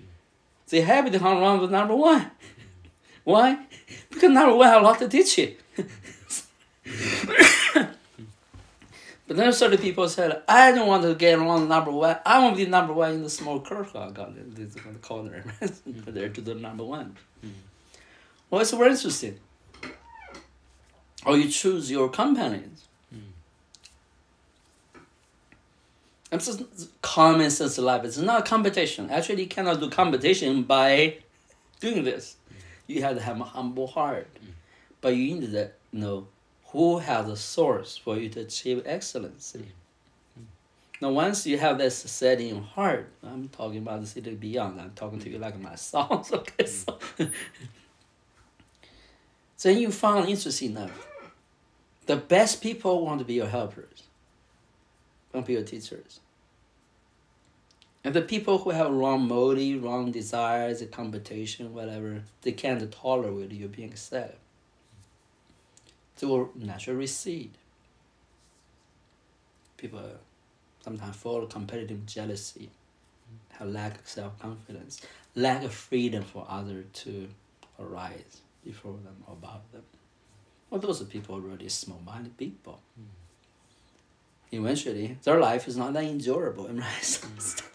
Mm. They're happy to hang around with number one. Why? Because one have a lot to teach you. but then certain people said, I don't want to get around number one. I want to be number one in the small circle. I got. In the corner. [LAUGHS] there to the number one. Well, it's very interesting. Or you choose your companions. It's just common sense life. It's not competition. Actually, you cannot do competition by doing this. You have to have a humble heart. But you need to know who has the source for you to achieve excellency. Mm. Now, once you have this set in your heart, I'm talking about the city beyond. I'm talking to you like my songs, [LAUGHS] okay? [LAUGHS] So, then you found interesting enough. The best people want to be your helpers, want to be your teachers. And the people who have wrong motive, wrong desires, competition, whatever, they can't tolerate you being sad. They will naturally recede. People sometimes fall of competitive jealousy, have lack of self confidence, lack of freedom for others to arise before them or above them. Well, those are people really small minded people. Mm. Eventually, their life is not that enjoyable. Am I Am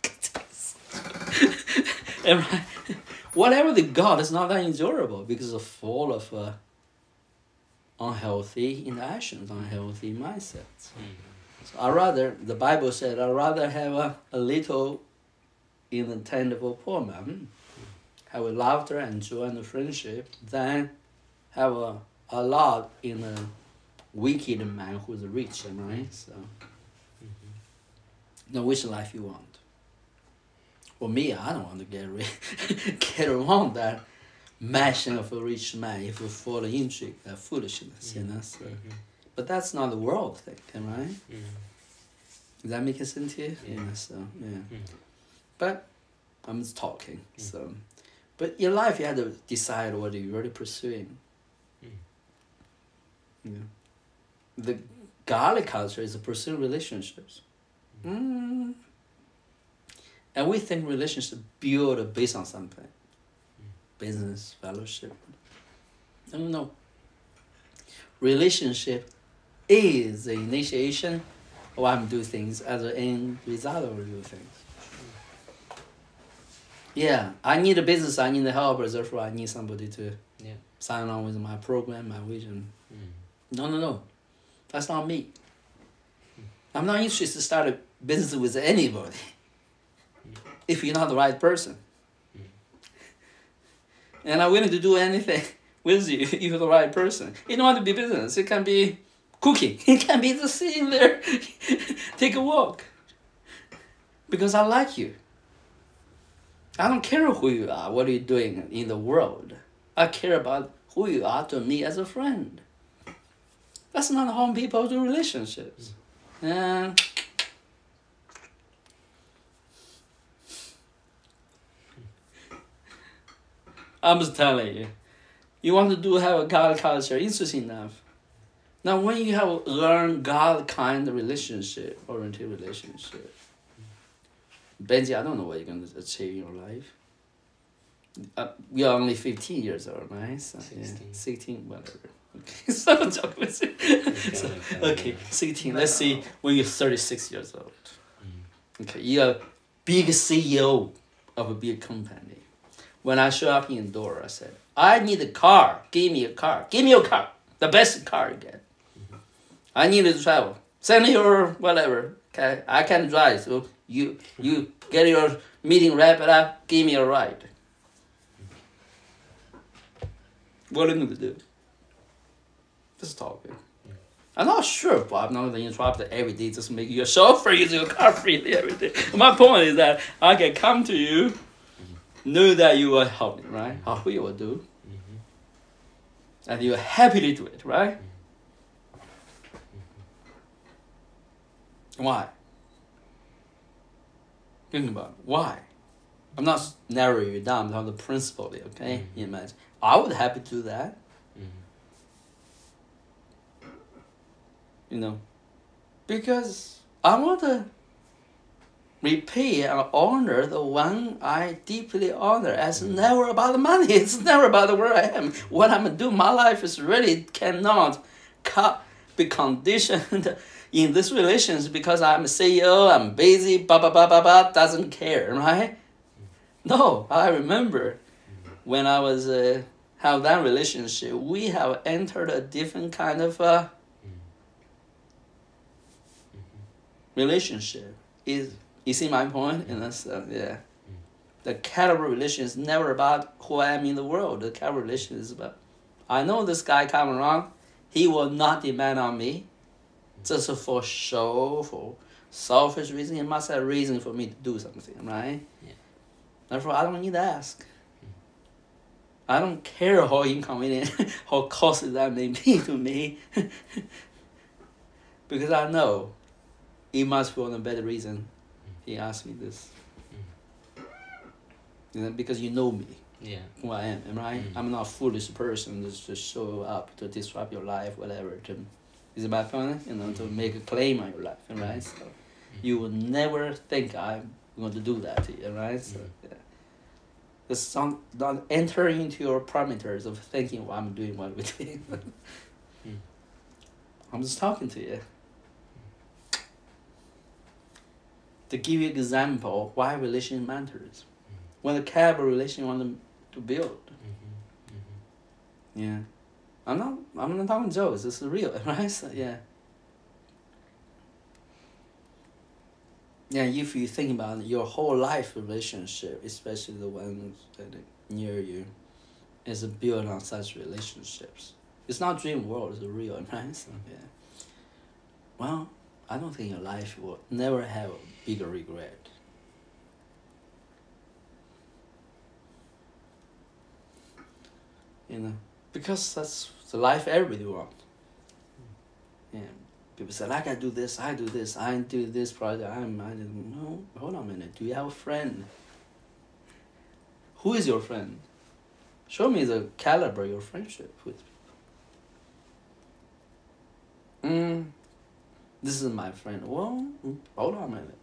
[LAUGHS] I? Whatever they got is not that enjoyable because of full of uh, unhealthy interactions, unhealthy mindsets. Mm. So I rather, the Bible said, I rather have a, a little in the tangible poor man, have a laughter and joy and friendship, than have a, a lot in a wicked man who's rich, right? So, mm-hmm. now which life you want? For me, I don't want to get [LAUGHS] get around that mansion of a rich man if we fall into that foolishness, you know. So. Mm-hmm. But that's not the world thing, right? Mm. Does that make sense to you? Yeah. yeah so yeah. Mm. But I'm just talking. Mm. So, but in life you have to decide what you're really pursuing. Mm. Yeah. The godly culture is to pursue relationships. Mm. And we think relationships build based on something. Business, fellowship. No, no. Relationship is the initiation of I'm do things as an end result of do things. Yeah, I need a business, I need a helper, therefore I need somebody to yeah. sign on with my program, my vision. Mm. No, no, no. That's not me. Mm. I'm not interested to start a business with anybody. If you're not the right person. And I'm willing to do anything [LAUGHS] with you if you're the right person. It don't have to be business. It can be cooking. [LAUGHS] It can be just sitting there, [LAUGHS] take a walk. Because I like you. I don't care who you are, what you're doing in the world. I care about who you are to me as a friend. That's not how people do relationships. And I'm just telling you, you want to do have a God culture, interesting enough. Now, when you have learned God kind of relationship, oriented relationship, Benji, I don't know what you're going to achieve in your life. Uh, you're only 15 years old, right? So, 16. Yeah, 16, whatever. Okay, [LAUGHS] so, so okay, 16. Let's see when you're 36 years old. Mm. Okay, you're a big CEO of a big company. When I show up in door, I said, I need a car. Give me a car. Give me a car. The best car you get. I need to travel. Send me your whatever. Okay, I can drive. So you you get your meeting wrapped up. Give me a ride. What are you going to do? Just talking. I'm not sure, but I'm not going to interrupt every day. Just make you a chauffeur your car freely every day. My point is that I can come to you, know that you will helping, right? How you will do, mm-hmm. and you're happy to do it, right? Why? Think about it. why. I'm not narrowing you down on the principle, okay? Mm-hmm. Imagine. I would happy to do that. Mm-hmm. You know, because I want to repay and honor the one I deeply honor. It's mm-hmm. never about the money. [LAUGHS] It's never about the where I am. What I'm doing, my life is really cannot be conditioned [LAUGHS] in this relationship because I'm a CEO, I'm busy, blah, blah, blah, blah, blah, doesn't care, right? No, I remember when I was uh, have that relationship, we have entered a different kind of uh, relationship. Is you see my point? And that's uh, yeah. Mm. The caliber relation is never about who I am in the world. The caliber relation is about I know this guy coming around He will not demand on me. Mm. Just for show, for selfish reason. He must have reason for me to do something, right? Yeah. Therefore, I don't need to ask. Mm. I don't care how inconvenient, [LAUGHS] how costly that may be to me. [LAUGHS] because I know it must be on a better reason he asked me this. Mm-hmm. You know, because you know me, Yeah. who I am, right? Mhm. I'm not a foolish person just to show up to disrupt your life, whatever. To, is it my point? You know, to mm-hmm. make a claim on your life, right? Mm-hmm. So you will never think I'm going to do that to you, right? So, yeah. Just don't, don't enter into your parameters of thinking what I'm doing, what we're doing. Mm. [LAUGHS] I'm just talking to you. To give you example why relation matters. When a of relation you want to, to build. Mm-hmm. Mm-hmm. Yeah. I'm not I'm not talking jokes, it's real, [LAUGHS] right? So, yeah. Yeah, if you think about your whole life relationship, especially the ones that near you, is built on such relationships. It's not dream world, it's real, [LAUGHS] right? So, yeah. Well, I don't think your life will never have bigger regret. You know, because that's the life everybody want. Yeah, people say I do this, I do this, I do this project. I'm I didn't no. Hold on a minute. Do you have a friend? Who is your friend? Show me the caliber your friendship with people. Mm, this is my friend. Well, hold on a minute.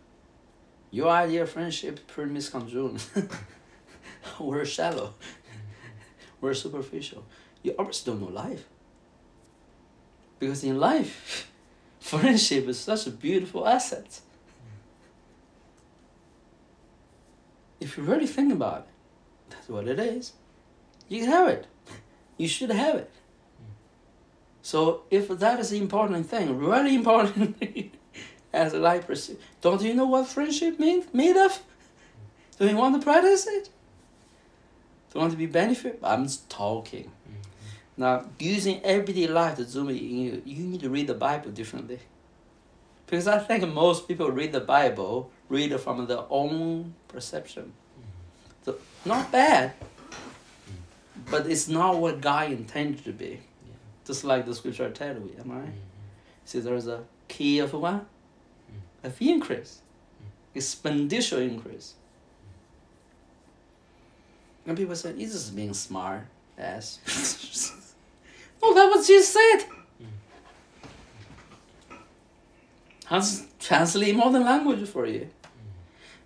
Your idea of friendship pretty misconstrued. [LAUGHS] We're shallow. Mm-hmm. We're superficial. You obviously don't know life. Because in life, [LAUGHS] friendship is such a beautiful asset. Mm-hmm. If you really think about it, that's what it is. You can have it. You should have it. Mm-hmm. So if that is the important thing, really important [LAUGHS] thing, as a life pursuit, don't you know what friendship means made of? Do you want to practice it? Do you want to be benefit? I'm just talking. Mm-hmm. Now, using everyday life to zoom in you, you need to read the Bible differently. Because I think most people read the Bible, read it from their own perception. Mm-hmm. So, not bad, mm-hmm. but it's not what God intended to be. Just like the scripture tell you, am I? See, there's a key of what? Of increase. Exponential increase. And people say, is this being smart? Yes. no, [LAUGHS] that was Jesus said. Just translate modern language for you.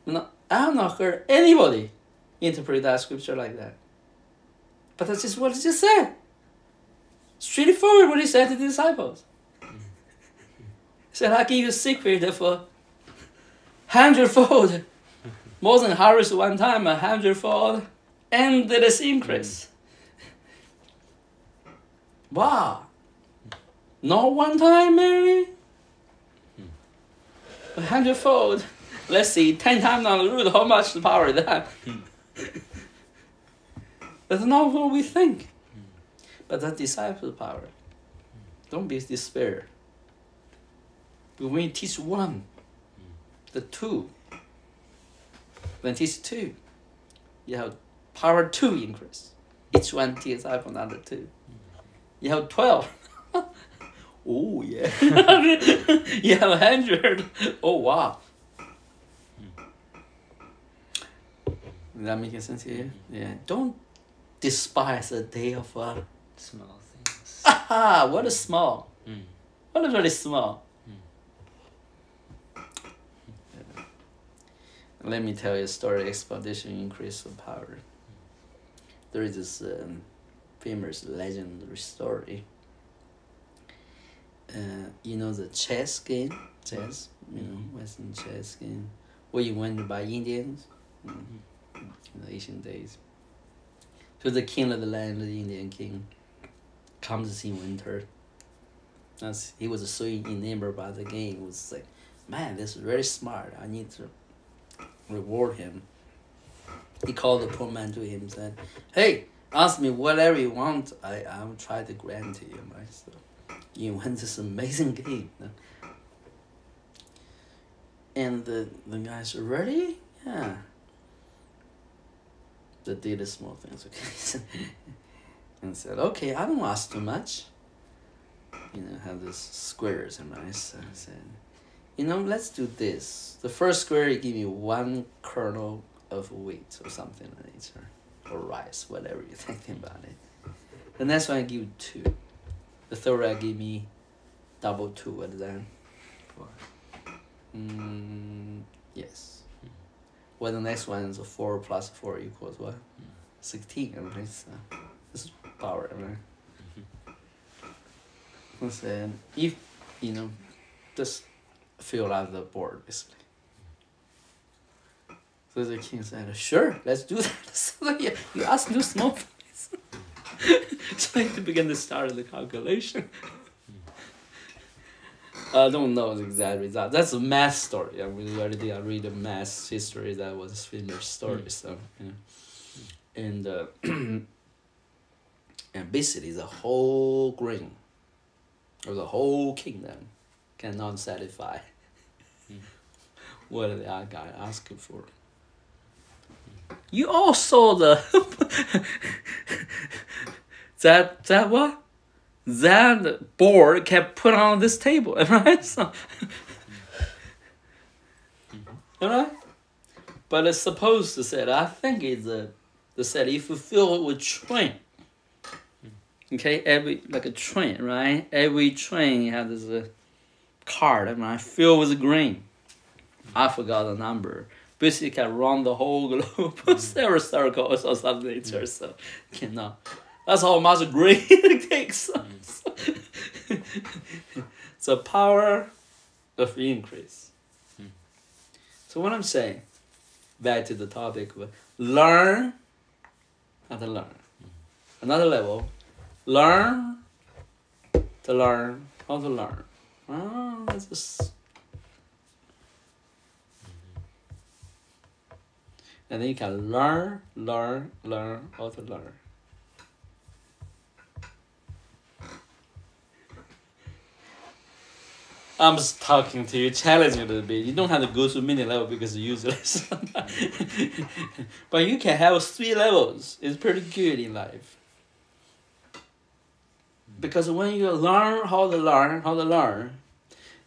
No, I have not heard anybody interpret that scripture like that. But that's just what it just said. Straightforward what he said to the disciples. Said, I give you a secret for hundredfold. More than harvest one time, a hundredfold endless increase. Wow. Not one time, maybe? A hundredfold. Let's see, ten times on the root, how much the power is that? That's not what we think. But that disciple power. Don't be despair. But when you teach one, the two, when you teach two, you have power two increase. Each one teaches up another two. You have twelve. [LAUGHS] oh yeah. [LAUGHS] you have hundred. Oh wow. Is that making sense here? Yeah. Don't despise a day of uh, Small things. [LAUGHS] aha, what is small? Mm. What is really small? Let me tell you a story. Expedition increase of power. There is this um, famous legendary story. Uh, you know the chess game, chess. You know Western chess game, were invented by Indians mm, in the ancient days. So the king of the land, the Indian king, comes in winter. That's, he was so enamored by the game. He was like, man, this is very smart. I need to reward him. He called the poor man to him and said, Hey, ask me whatever you want. I, I will try to grant to you. Right? So You win this amazing game. And the, the guy said, Ready? Yeah. The did small things, okay? [LAUGHS] and said, Okay, I don't ask too much. You know, have these squares and I said, you know, let's do this. The first square, you give me one kernel of wheat or something like that, or, rice, whatever you're [LAUGHS] thinking about it. The next one, I give you two. The third, I give me double two. What is that? Four. Mm, yes. Well, the next one is a 4 plus 4 equals what? 16, right? So this is power, right? Listen, if, you know, just fill out the board, basically. So the king said, sure, let's do that. [LAUGHS] So yeah, you ask no small things. so I had to begin to start of the calculation. [LAUGHS] I don't know the exact result. That's a math story. I really already I read the math history that was finished story. So yeah. and uh, [CLEARS THROAT] and basically the whole grain or the whole kingdom cannot satisfy what the other guy asking for. You all saw the [LAUGHS] that that what that board kept put on this table, [LAUGHS] right? So, alright, but it's supposed to say. I think it's a the said if you fill it with train. Okay, every like a train, right? Every train has this uh, card, right? Filled with a grain. I forgot the number. Basically, can run the whole globe, [LAUGHS] hmm. several circles or something hmm. nature, so cannot. That's how much grain [LAUGHS] it takes. Hmm. [LAUGHS] the power of increase. So what I'm saying, back to the topic, learn to learn. Another level, learn to learn how to learn. Ah, oh, that's just and then you can learn, learn, learn how to learn. I'm just talking to you, challenging a little bit. You don't have to go to many level because it's useless. [LAUGHS] but you can have three levels. It's pretty good in life. Because when you learn how to learn, how to learn,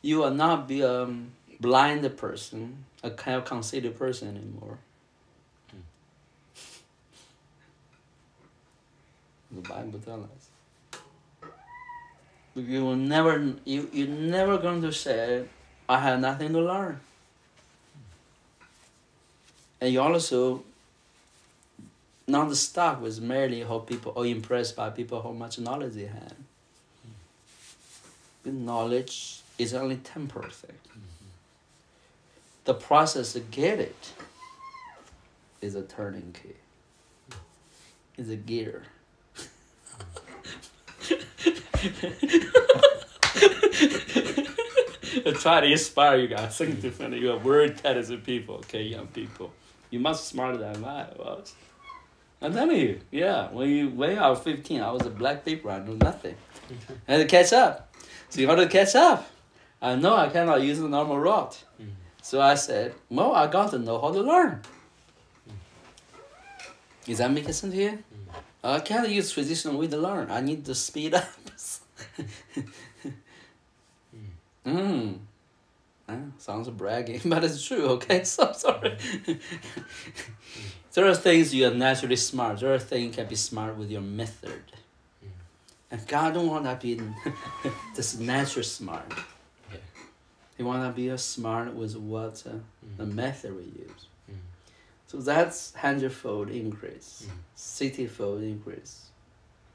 you will not be a blind person, a kind of conceited person anymore. The Bible tells us. You will never you you're never going to say, I have nothing to learn. And you also not stuck with merely how people are impressed by people how much knowledge they have. The knowledge is only temporary thing. Mm-hmm. The process to get it is a turning key. Is a gear. I try to inspire you guys. Think differently. You are very intelligent people, okay, young people. You much smarter than I was. I'm telling you, yeah. When you when I was fifteen, I was a black paper. I knew nothing. I had to catch up. So you want to catch up. I know I cannot use the normal route. Mm-hmm. So I said, well, I got to know how to learn. Is that making sense here? I can't use traditional way to learn. I need to speed up. mm. Ah, sounds bragging, [LAUGHS] but it's true, okay? [LAUGHS] So sorry. there are things you are naturally smart. There are things you can be smart with your method. And God don't want to be [LAUGHS] this natural smart. Yeah. He want to be a smart with what uh, the method we use. Mm. So that's hundredfold increase, Mm. sixty-fold increase,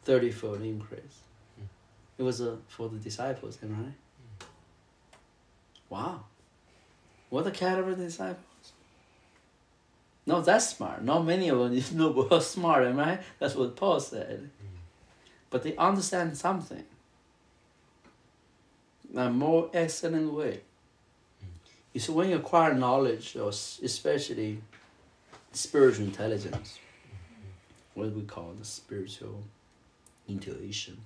thirty-fold increase. Mm. It was uh, for the disciples, am I right? Wow. What a caliber of disciples. No, that's smart. Not many of them you know were smart, am I right? That's what Paul said. But they understand something. In a more excellent way. You see, when you acquire knowledge, or especially spiritual intelligence, what we call the spiritual intuition,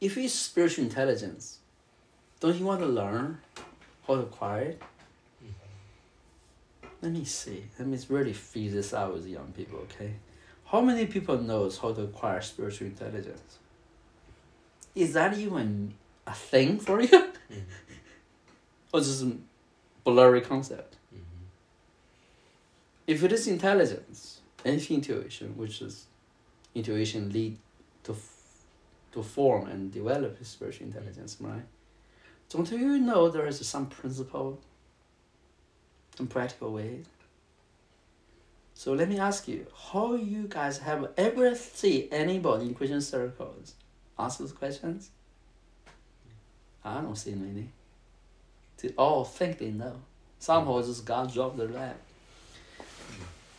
if it's spiritual intelligence, don't you want to learn how to acquire it? Let me see. Let me really figure this out with young people, okay? How many people knows how to acquire spiritual intelligence? Is that even a thing for you? Mm-hmm. or just a blurry concept? If it is intelligence and intuition, which is intuition lead to to form and develop spiritual intelligence, right? Don't you know there is some principle, some practical way? So let me ask you, how you guys have ever see anybody in Christian circles ask those questions? I don't see many. They all think they know. Somehow just God dropped their lap.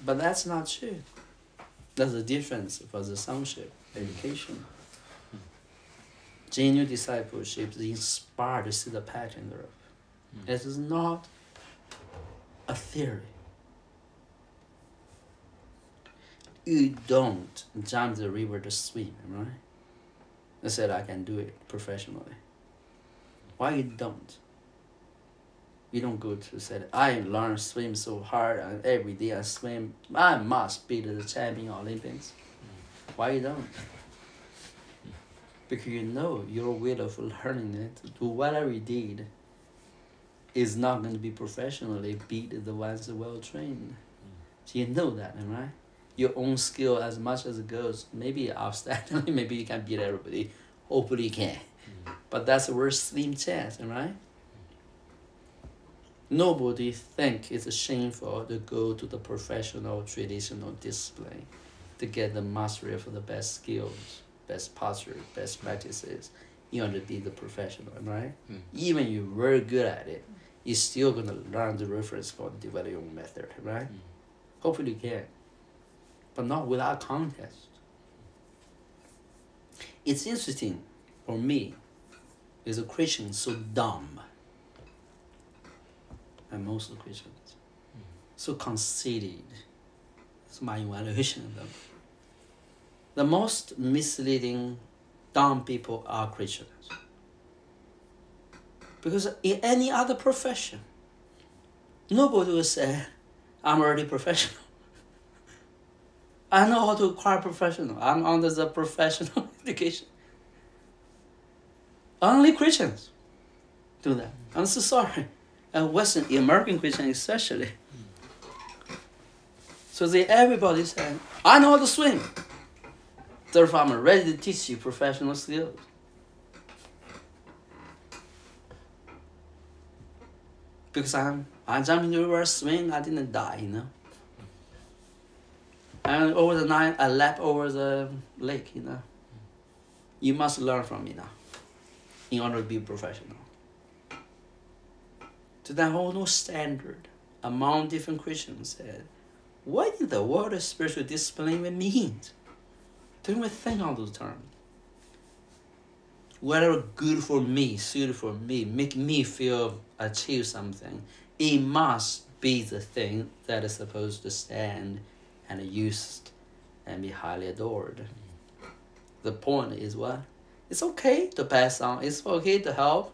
But that's not true. There's a difference for the sonship, education. Genuine discipleship is inspired to see the pattern of. thereof. Hmm. It is not a theory. You don't jump the river to swim, right? I said I can do it professionally. Why you don't? You don't go to say I learn swim so hard and every day I swim. I must be the champion Olympics. Why you don't? Because you know your will of learning it, do whatever you did, is not going to be professionally beat the ones well trained. So you know that, right? Your own skill as much as it goes, maybe outstandingly, [LAUGHS] maybe you can beat everybody. Hopefully you can. Mm. But that's a very slim chance, right? Nobody think it's a shameful to go to the professional traditional discipline to get the mastery of the best skills, best posture, best practices in order to be the professional, right? Mm. Even you're very good at it, you're still gonna learn the reference for develop your own method, right? Mm. Hopefully you can. But not without context. It's interesting for me is a Christian so dumb. And the Christians. So conceited. It's my evaluation of them. The most misleading dumb people are Christians. Because in any other profession, nobody will say, I'm already professional. [LAUGHS] I know how to acquire professional. I'm under the professional [LAUGHS] education. Only Christians do that. I'm so sorry. And Western American Christians especially. So they everybody saying, I know how to swim. Therefore I'm ready to teach you professional skills. Because I'm I jumped into the river swing, I didn't die, you know. And over the night I leapt over the lake, you know. You must learn from me now in order to be professional. So that whole no standard among different Christians said, what in the world does spiritual discipline even mean? Don't even think on those terms. Whatever good for me, suited for me, make me feel achieve something, it must be the thing that is supposed to stand and used and be highly adored. The point is what? It's okay to pass on, it's okay to help,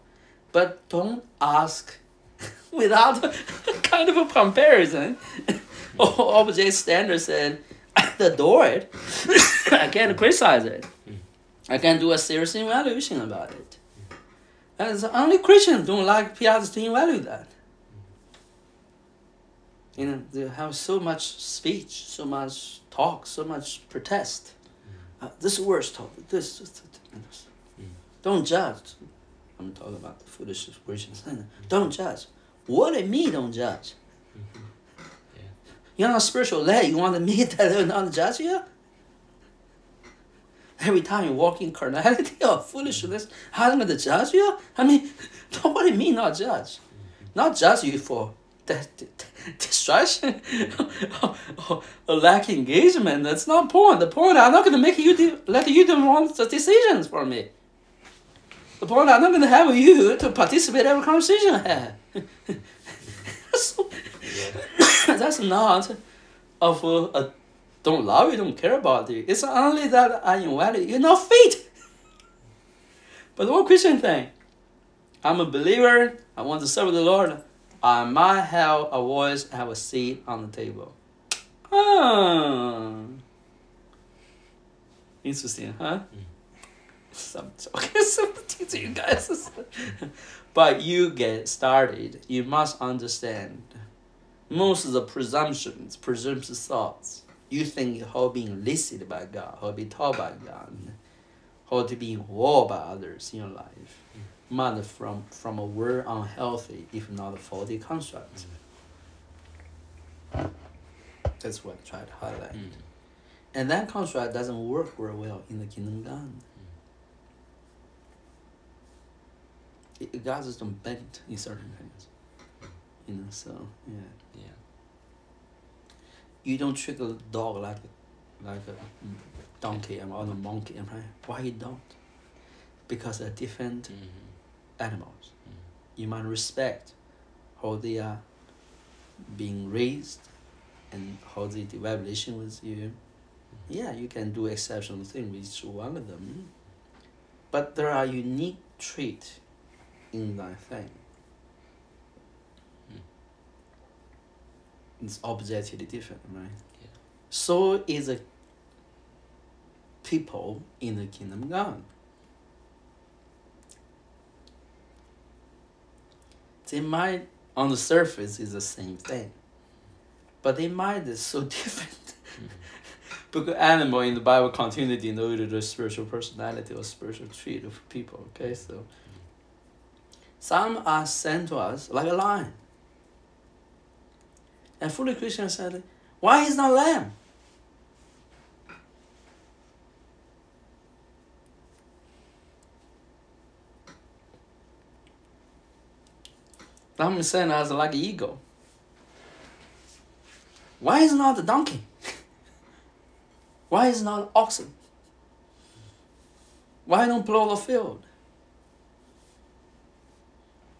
but don't ask [LAUGHS] without [LAUGHS] kind of a comparison. [LAUGHS] OJ Standard said, I adore it. I can't criticize it. I can do a serious evaluation about it. And the only Christians don't like others to evaluate that. You know, they have so much speech, so much talk, so much protest. Uh, this words talk, this, this, this, this. Don't judge. I'm talking about the foolish Christians. don't judge. What me don't judge? yeah You're not spiritual led. You want to me to not judge you? Every time you walk in carnality [LAUGHS] or oh, foolishness, how am I to judge you? I mean, what do you mean not judge? Not judge you for de- de- distraction [LAUGHS] or, or lack engagement. That's not point. The point I'm not going to make you de- let you do want the decisions for me. The point I'm not going to have you to participate every conversation I have. So, [LAUGHS] that's not of a, a don't love you, don't care about you. It's only that I invalid you're not fit. But what Christian thing? I'm a believer. I want to serve the Lord. I might have a voice, have a seat on the table. Ah. Interesting, huh? Some okay, some teaching you guys. [LAUGHS] but you get started. You must understand. Most of the presumptions, presumptive thoughts, you think how being listed by God, how be taught by God, how to be involved by others in your life, might from from a word unhealthy, if not a faulty construct. That's what I try to highlight. Mm. And that construct doesn't work very well in the kingdom of God. It, is bent in certain things. You know, so yeah. Yeah. You don't trick a dog like a, like a donkey or a monkey, right? Why you don't? Because they're different Mhm. animals. Mm. You might respect how they are being raised and how they develop relation with you. Yeah, you can do exceptional things with each one of them. But there are unique traits in that thing. Mm. It's objectively different, right? Yeah. So is a people in the kingdom of God. They might on the surface is the same thing. But they might is so [LAUGHS] different. because animal in the Bible continue to denote the spiritual personality or spiritual trait of people. Okay, so some are sent to us like a lion. And fully Christian said, Why is not lamb? Some sent us like eagle. Why is not the donkey? [LAUGHS] Why is not oxen? Why don't plow the field?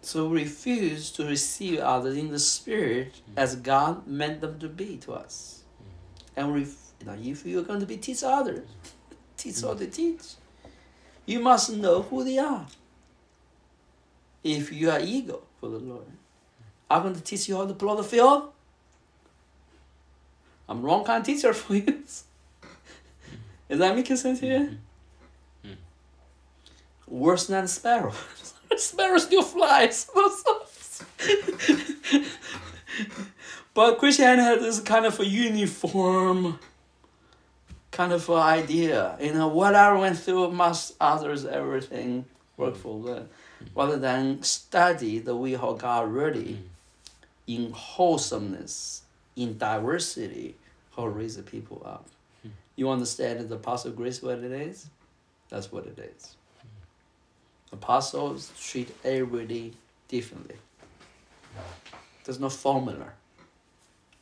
So refuse to receive others in the spirit mm-hmm. as God meant them to be to us. Mm-hmm. And ref- you know, if you're going to be teach others, [LAUGHS] teach what they mm-hmm. teach. You must know who they are. If you are eager for the Lord, I'm going to teach you how to plow the field. I'm wrong kind of teacher for [LAUGHS] you. Is that making sense here? Mhm. Worse than a sparrow. [LAUGHS] sparrow still flies. [LAUGHS] but Christianity has this kind of a uniform kind of a idea. You know, what I went through must others everything work for good. Mm-hmm. Rather than study the way how God really mm-hmm. in wholesomeness, in diversity, how raise the people up. Mm-hmm. You understand the apostle grace what it is? That's what it is. Apostles treat everybody differently. There's no formula.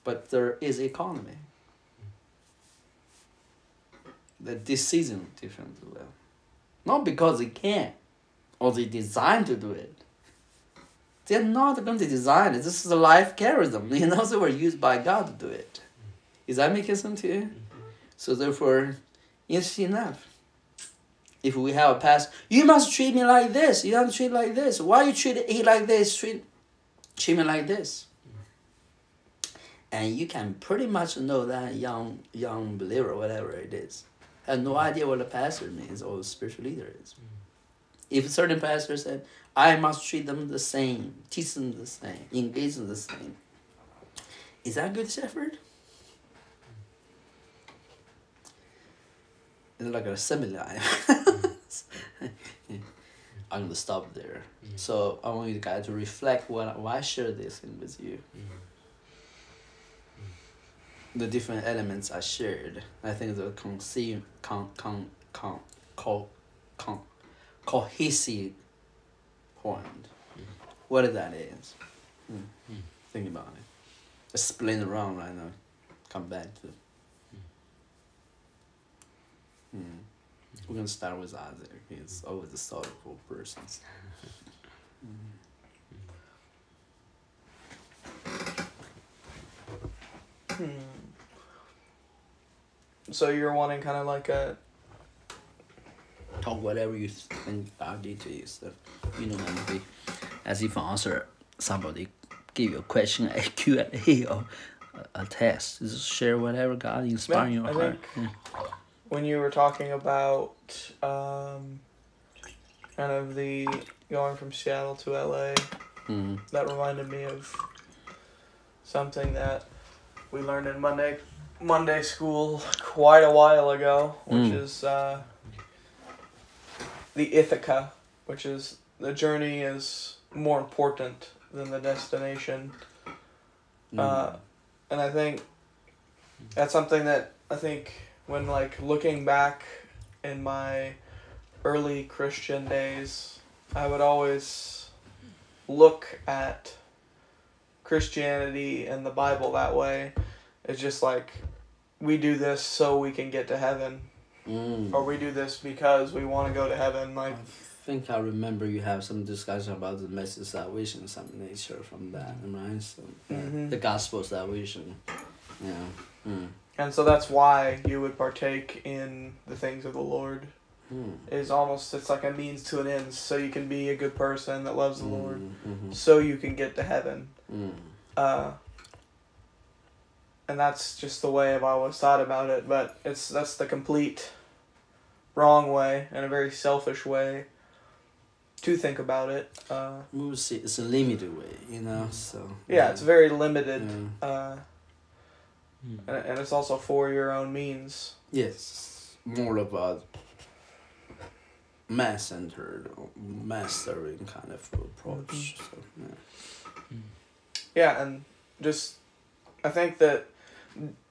But there is economy. The decision different as well. Not because they can or they design to do it. They're not going to design it. This is a life carries [LAUGHS] them. You know, they were used by God to do it. Is that making sense to you? Mm-hmm. So therefore, interesting enough. If we have a past, you must treat me like this. You don't treat like this. Why you treat he like this? Treat, treat me like this. And you can pretty much know that young young believer, whatever it is, has no idea what a pastor means or a spiritual leader is. Mm. If a certain pastor said, I must treat them the same, teach them the same, engage them the same, is that good shepherd? It's like a semi-life. [LAUGHS] I'm gonna stop there. Mm-hmm. So I want you guys to reflect what why I share this thing with you. Mm-hmm. Mm-hmm. The different elements I shared. I think the conceive con con con co con cohesive point. What that is. Mm. Think about it. Just around right now. Come back to. Mm. We're gonna start with Isaac. He's always the thoughtful person. Hmm. So you're wanting kind of like a talk whatever you think God did to you. So you know maybe as if answer somebody give you a question [LAUGHS] a Q and A or a, a test. Just share whatever God inspire Yeah, your I heart. think- when you were talking about um, kind of the going from Seattle to LA, Mm. that reminded me of something that we learned in Monday Monday school quite a while ago, which Mm. is uh, the Ithaca, which is the journey is more important than the destination. Mm. Uh, and I think that's something that I think when like looking back in my early Christian days, I would always look at Christianity and the Bible that way. It's just like we do this so we can get to heaven, Mm. or we do this because we want to go to heaven. Like, I think I remember you have some discussion about the message salvation, some nature from that, right? So yeah, Mhm. the gospel salvation. Yeah. Mm. And so that's why you would partake in the things of the Lord. Mm. Is almost it's like a means to an end, so you can be a good person that loves the Lord. Mm-hmm. so you can get to heaven. Mm. Uh, and that's just the way I've always thought about it. But it's that's the complete wrong way and a very selfish way to think about it. Uh. It's a limited way, you know. So yeah, it's very limited, Yeah. uh, Mm. and, and it's also for your own means. Yes, more about mass centered, mastering kind of approach. So yeah. Yeah, and just I think that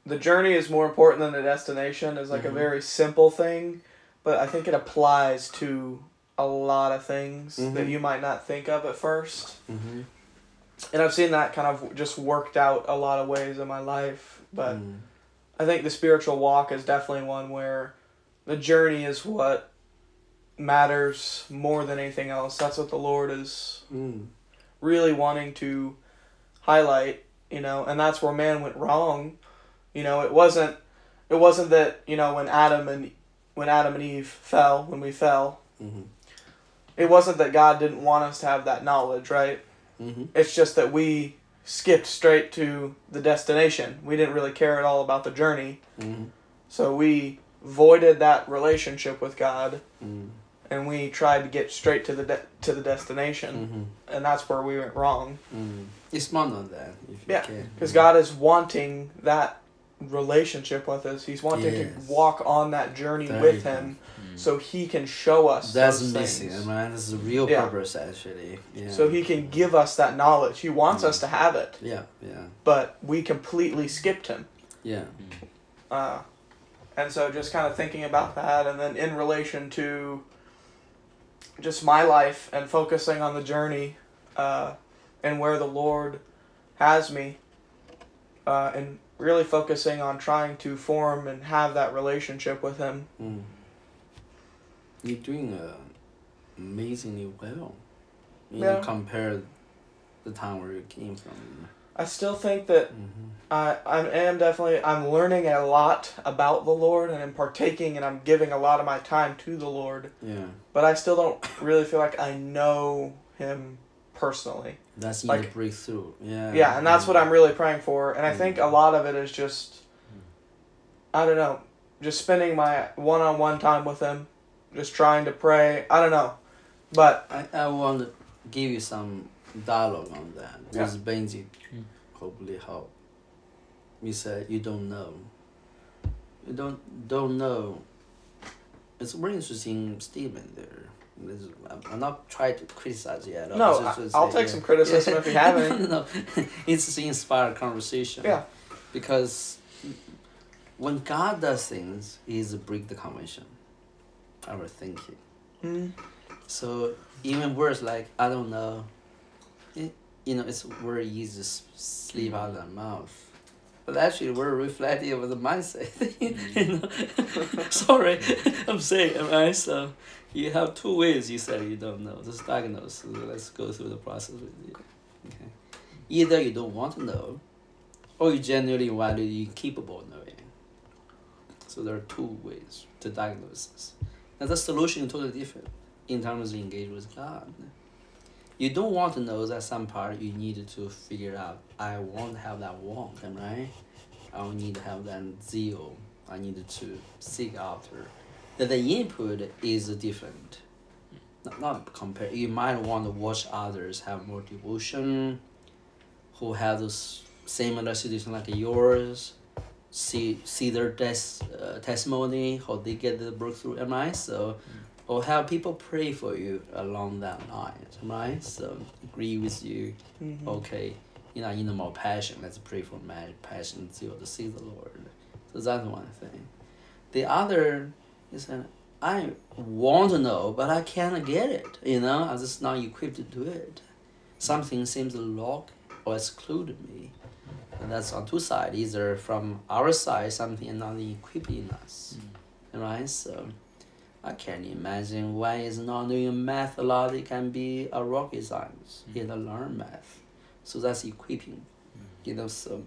the journey is more important than the destination is like Mhm. a very simple thing, but I think it applies to a lot of things that Mhm. you might not think of at first. Mm-hmm. And I've seen that kind of just worked out a lot of ways in my life, but mm. I think the spiritual walk is definitely one where the journey is what matters more than anything else. That's what the Lord is Mm. really wanting to highlight, you know, and that's where man went wrong. You know, it wasn't it wasn't that, you know, when Adam and when Adam and Eve fell, when we fell, Mm-hmm. it wasn't that God didn't want us to have that knowledge, right? Mm-hmm. It's just that we skipped straight to the destination. We didn't really care at all about the journey. Mm-hmm. So we voided that relationship with God Mm-hmm. and we tried to get straight to the de- to the destination. Mm-hmm. And that's where we went wrong. Mm. It's more than that. Yeah. Because God is wanting that relationship with us. He's wanting Yes. to walk on that journey There with. Him so He can show us That's missing, things. man. This is the real Yeah. purpose, actually. Yeah. So He can give us that knowledge. He wants Mm. us to have it, Yeah, yeah, but we completely skipped Him. yeah. Uh, and so just kind of thinking about that, and then in relation to just my life and focusing on the journey uh, and where the Lord has me, uh, and really focusing on trying to form and have that relationship with Him. Mm. You're doing uh, amazingly well. You Yeah. know, compared the time where you came from. I still think that Mm-hmm. I, I am definitely I'm learning a lot about the Lord and I'm partaking and I'm giving a lot of my time to the Lord, Yeah, but I still don't really feel like I know Him personally. that's Like- the breakthrough. Yeah. Yeah, and that's what I'm really praying for. And I think a Mm. lot of it is just, I don't know, just spending my one on one time with Him, just trying to pray. I don't know. But, I, I want to give you some dialogue on that. Yeah. With Benji, Mm. hopefully help. You said you don't know. You don't don't know. It's a very interesting statement there. This I'm- I'm not trying to criticize you at all. no, It's I, just to I'll say, take yeah. some criticism if you have no, any. [LAUGHS] no, no. it's to inspire conversation. Yeah. Because when God does things, He's a break the convention, our thinking. Mm, So even words like I don't know, it, you know, it's very easy to slip out of the mouth. But actually, we're reflective of the mindset. [LAUGHS] you know? [LAUGHS] Sorry, [LAUGHS] I'm saying, right? So you have two ways you say you don't know. Just diagnose. Let's go through the process with you. Okay. Either you don't want to know, or you genuinely value you capable of knowing. So there are two ways to diagnose this. And the solution is totally different in terms of engage with God. You don't want to know that some part you need to figure out. I won't have that want, am I? I will need to have that zeal. I need to seek after. That the input is different. Not, not compare. You might want to watch others have more devotion, who have those similar situation like yours. See see their tes- uh, testimony, how they get the breakthrough, am I? So, or have people pray for you along that line, right? So agree with you. Mhm. Okay, you know, you know more passion. Let's pray for my passion zeal to see the Lord. So that's one thing. The other is that I want to know, but I can't get it. You know, I'm just not equipped to do it. Something seems to lock or exclude me. And that's on two sides. Either from our side, something is not equipping us. Mm. Right? So I can't imagine why is not doing math a lot. It can be a rocket science. Mm. You know, learn math. So that's equipping. Mm. You know, so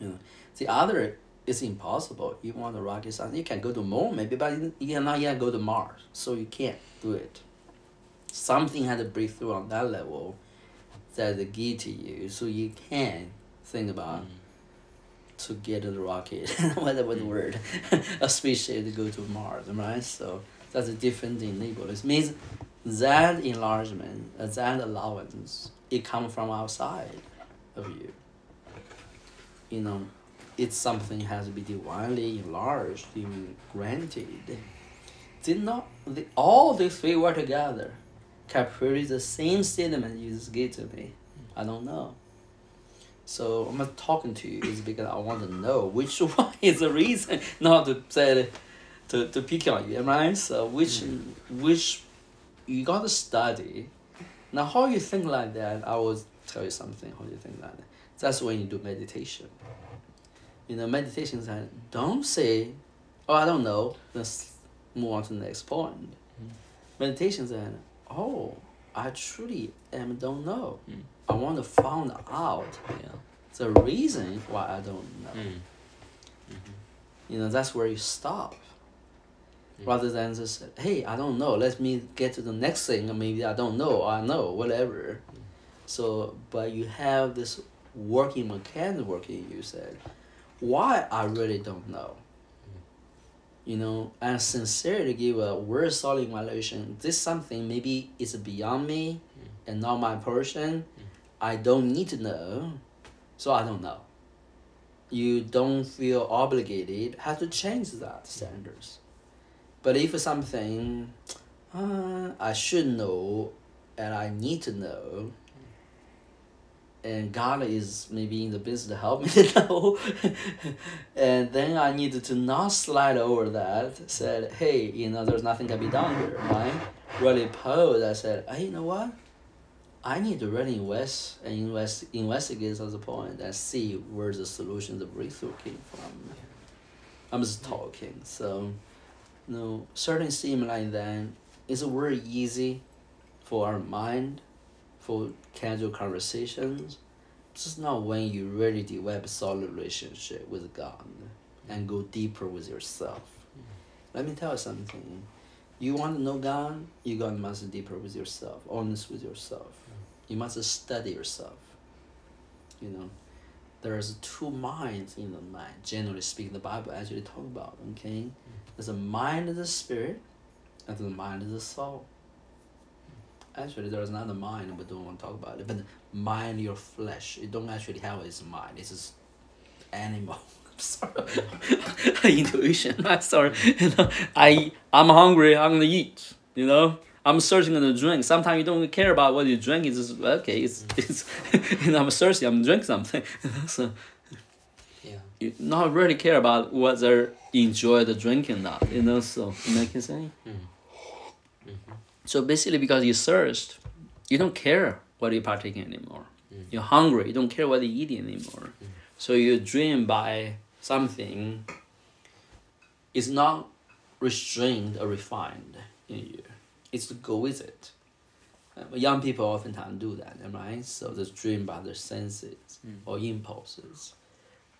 you know. The other is impossible. You want a rocket science, you can go to moon maybe, but you you cannot yet go to Mars. So you can't do it. Something had to break through on that level that they give to you, so you can think about to get the rocket, [LAUGHS] whatever the word, [LAUGHS] a spaceship to go to Mars, right? So that's a different enable. It means that enlargement, uh, that allowance, it comes from outside of you. You know, it's something has to be divinely enlarged, even granted. Did not the, all these three were together can produce the same statement you just gave to me? I don't know. So I'm not talking to you is because I want to know which [LAUGHS] one is the reason, not to say to, to pick on you, right? So which which you gotta study. Now how you think like that, I will tell you something, how you think like that. That's when you do meditation. You know, meditation is like don't say, Oh, I don't know, let's move on to the next point. Meditation is like, oh, I truly am don't know. Mm. I want to find out the reason why I don't know. Mm. You know, that's where you stop. Mm. Rather than just say, hey, I don't know, let me get to the next thing, or maybe I don't know, I know, whatever. So, but you have this working mechanism working, you said, why I really don't know. You know, and sincerely give a word solid evaluation. This something maybe is beyond me and not my portion. I don't need to know, so I don't know. You don't feel obligated, have to change that standards. But if something uh, I should know and I need to know, and God is maybe in the business to help me [LAUGHS] to know, and then I needed to not slide over that. Said, hey, you know, there's nothing can be done here, right? Really posed. I said, hey, you know what? I need to really invest and invest investigate at the point and see where the solution, the breakthrough came from. I'm just mm-hmm. talking, so you know, certain seem like that it's very easy for our mind, for casual conversations. Just not when you really develop a solid relationship with God and go deeper with yourself. Mm-hmm. Let me tell you something. You want to know God, you got to must deeper with yourself, honest with yourself. You must study yourself. You know, there's two minds in the mind. Generally speaking, the Bible actually talk about. Okay, there's a mind of the spirit, and the mind of the soul. Actually, there's another mind. We don't want to talk about it, but mind your flesh. You don't actually have its mind. It's just animal. [LAUGHS] sorry, [LAUGHS] intuition. I'm [LAUGHS] sorry. You know, I I'm hungry. I'm gonna eat. You know, I'm searching on the drink. Sometimes you don't care about what you drink. It's just okay. It's mm. it's. [LAUGHS] you know, I'm thirsty. I'm drink something. [LAUGHS] so Yeah. you not really care about whether you enjoy the drinking or not. You know, so you making sense. Mm. Mm-hmm. So basically, because you thirst, you don't care what you're partaking anymore. Mm. You're hungry. You don't care what you're eating anymore. So you dream by something. Is not restrained or refined in you. It's to go with it. Uh, young people oftentimes do that, right? So they're dream by their senses or impulses.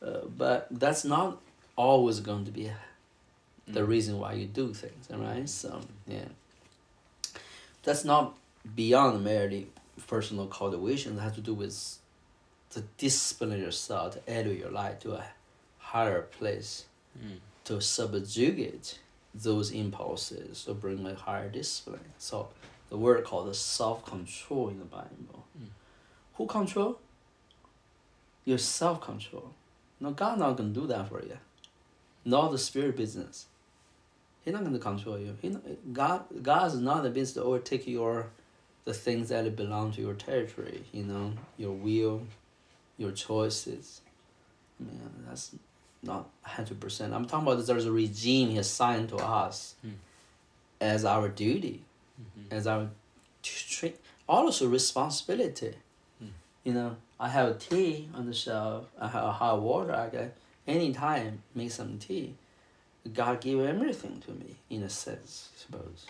Uh, but that's not always going to be the reason why you do things, right? So yeah, that's not beyond merely personal cultivation. It has to do with the discipline yourself to elevate your life to a higher place, Mm. to subjugate those impulses, to bring a higher discipline. So the word called the self control in the Bible. Mm. Who control? Your self control. No, God not gonna do that for you. Not the spirit business. He's not gonna control you. He not, God God is not the business to overtake your the things that belong to your territory, you know, your will, your choices. I mean that's not hundred percent. I'm talking about there's a regime he assigned to us Hmm. as our duty, Mhm. as our tra- also responsibility. Hmm. You know, I have tea on the shelf. I have hot water. I can anytime make some tea. God gave everything to me in a sense, I suppose.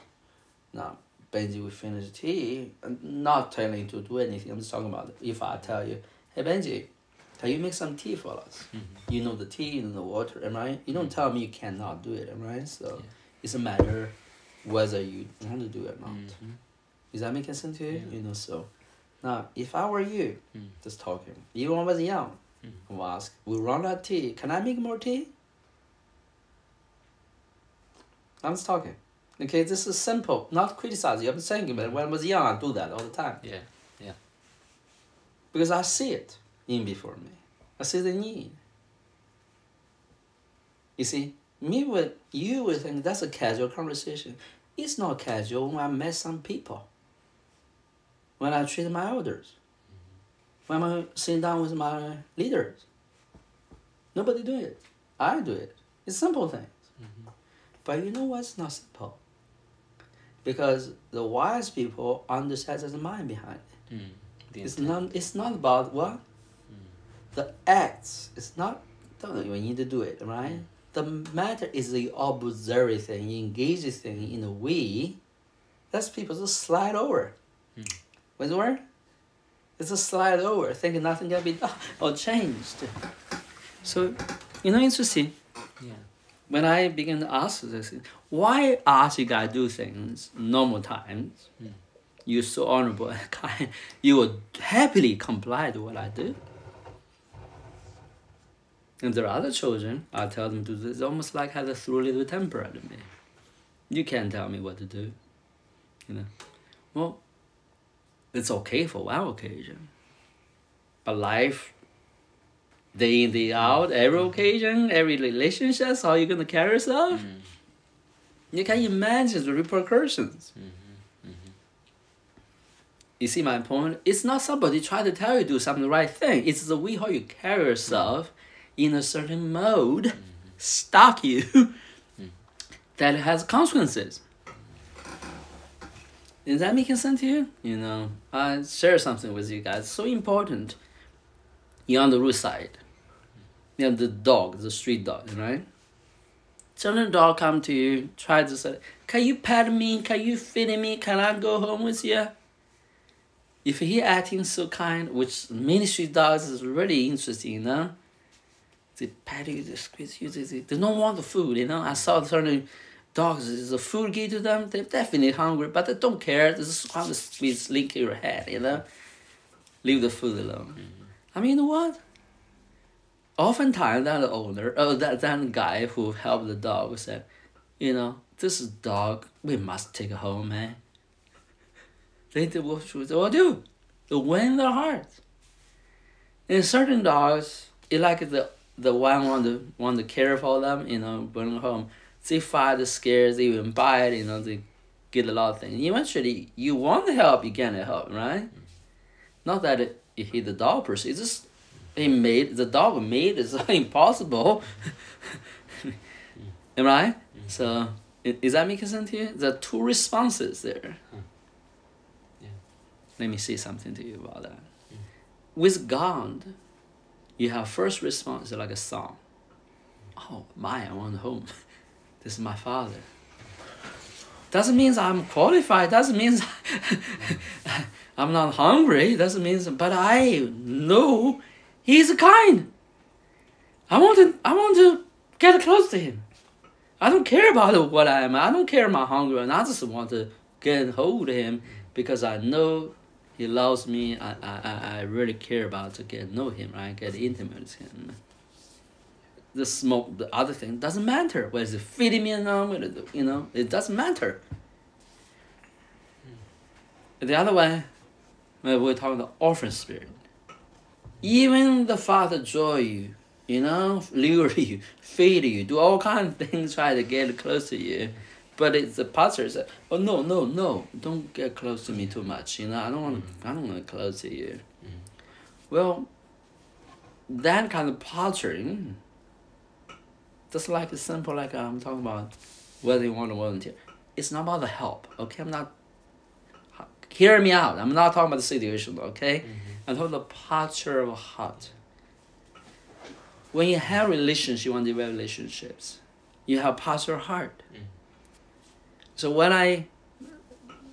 Now, Benji will finish tea. I'm not telling you to do anything. I'm just talking about if I tell you, hey Benji, can you make some tea for us? Mhm. You know the tea, you know the water, am I? You don't tell me you cannot do it, am I? So Yeah. it's a matter whether you want to do it or not. Mhm. Is that making sense to you? Yeah. You know, so now if I were you, Mm. just talking, even when I was young, Mm. I would ask, we run out of tea. Can I make more tea? I'm just talking. Okay, this is simple, not criticizing you. I'm saying, but when I was young, I do that all the time Yeah, Yeah. because I see it in before me. I see the need. You see, me with you would think that's a casual conversation. It's not casual when I met some people. When I treat my elders. When I sit down with my leaders. Nobody do it. I do it. It's simple things. Mhm. But you know what's not simple? Because the wise people understand the mind behind it. Mm. It's not. It's not about what the acts. It's not. Don't. You need to do it, right? The matter is the observe thing, engage thing in a way. That's people just slide over. Hmm. What's the word? It's a slide over, thinking nothing can be done [LAUGHS] or changed. So, you know, interesting. Yeah. When I begin to ask this, why ask you guys do things normal times? Hmm. You're so honorable and [LAUGHS] kind. You would happily comply to what I do. And there are other children, I tell them to do this, almost like have a through little temper at me. You can't tell me what to do. You know. Well, it's okay for one occasion. But life, day in, day out, every occasion, every relationship, how you gonna carry yourself? Mm. You can imagine the repercussions. Mhm. Mhm. You see my point? It's not somebody trying to tell you to do something the right thing. It's the way how you carry yourself in a certain mode, stock you, [LAUGHS] that has consequences. Is that making sense to you? You know, I share something with you guys. So important. You're on the roadside. You know, the dog, the street dog, right? Certain dog come to you, try to say, can you pet me? Can you feed me? Can I go home with you? If he acting so kind, which many street dogs is really interesting, you know. They pat you, they squeeze you, they, they, they don't want the food, you know. I saw certain dogs, is the food give to them, they're definitely hungry, but they don't care. They just want to squeeze, lick your head, you know. Leave the food alone. Mm-hmm. I mean, you know what? Oftentimes, that owner, oh, that, that guy who helped the dog said, you know, this dog, we must take home, man. They do what they will do. To win their hearts. And certain dogs, it like the the one want to want to care for them, you know, bring home. They fight the scares, they even bite, you know, they get a lot of things. Eventually, you want to help, you can help, right? Not that it, you hit the dog person. it's just he made the dog made it so [LAUGHS] impossible. [LAUGHS] Am I right? Mm-hmm. So is that making sense to you? There are two responses there. Yeah. Let me say something to you about that. Mm. With God, you have first response like a song. Oh my, I want home. [LAUGHS] this is my father. Doesn't mean I'm qualified. Doesn't mean [LAUGHS] I'm not hungry. Doesn't mean, but I know He's kind. I want to. I want to get close to Him. I don't care about what I am. I don't care my hunger, and I just want to get hold of him because I know he loves me. I, I, I really care about to get know him, right? Get intimate with him. The smoke, the other thing doesn't matter. Whether it's feeding me or not, you know, it doesn't matter. The other way, when we're talking the orphan spirit, even the father joy you, you know, [LAUGHS] lure you, feed you, do all kind of things, try to get close to you. But it's the pastor said, "Oh no, no, no! Don't get close to me too much. You know, I don't want. Mm-hmm. I don't want to close to you." Mm-hmm. Well, that kind of posturing, just like it's simple, like I'm talking about, whether you want to volunteer, it's not about the help. Okay, I'm not. Hear me out. I'm not talking about the situation. Okay, mm-hmm. I'm talking about the posture of a heart. When you have relationships, you want to develop relationships. You have posture of heart. Mm. So when I,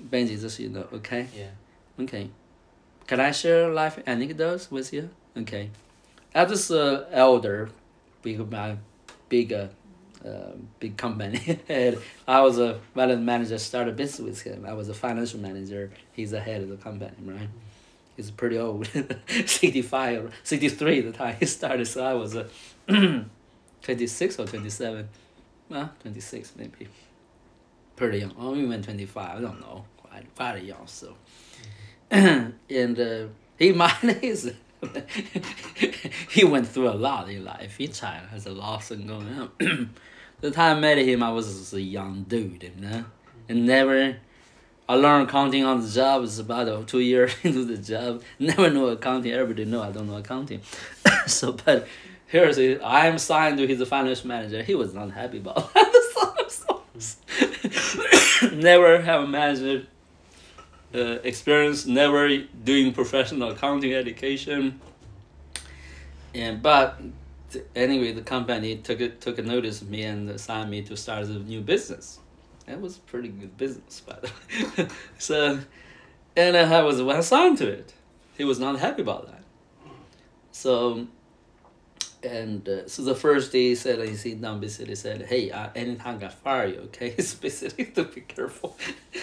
Benji, just so you know, okay. Yeah. Okay. Can I share life anecdotes with you? Okay. I was uh, elder, big my big uh, uh, big company head. [LAUGHS] I was a finance manager, started business with him. I was a financial manager. He's the head of the company, right? He's pretty old, [LAUGHS] 65, 63 at the time he started. So I was uh, [CLEARS THROAT] 26 or 27. Well, 26 maybe. Pretty young. Oh, we went 25. I don't know. Quite, quite young, so [CLEARS THROAT] and uh, he [LAUGHS] managed. [LAUGHS] he went through a lot in life in China. Has a lot going on. [CLEARS THROAT] the time I met him, I was a young dude, you know, and never. I learned accounting on the job. It's about uh, two years [LAUGHS] into the job. Never know accounting. Everybody know I don't know accounting. so, but here's it. I am signed to his finance manager. He was not happy about that. So- so- [COUGHS] never have a manager uh, experience, never doing professional accounting education. And but anyway, the company took it took a notice of me and assigned me to start a new business. That was pretty good business, by the way. so, and I was assigned to it. He was not happy about that. So, and uh, so the first day he said, he sit down basically said, hey, uh, anytime I fire you, okay? [LAUGHS] It's basically to be careful. [LAUGHS]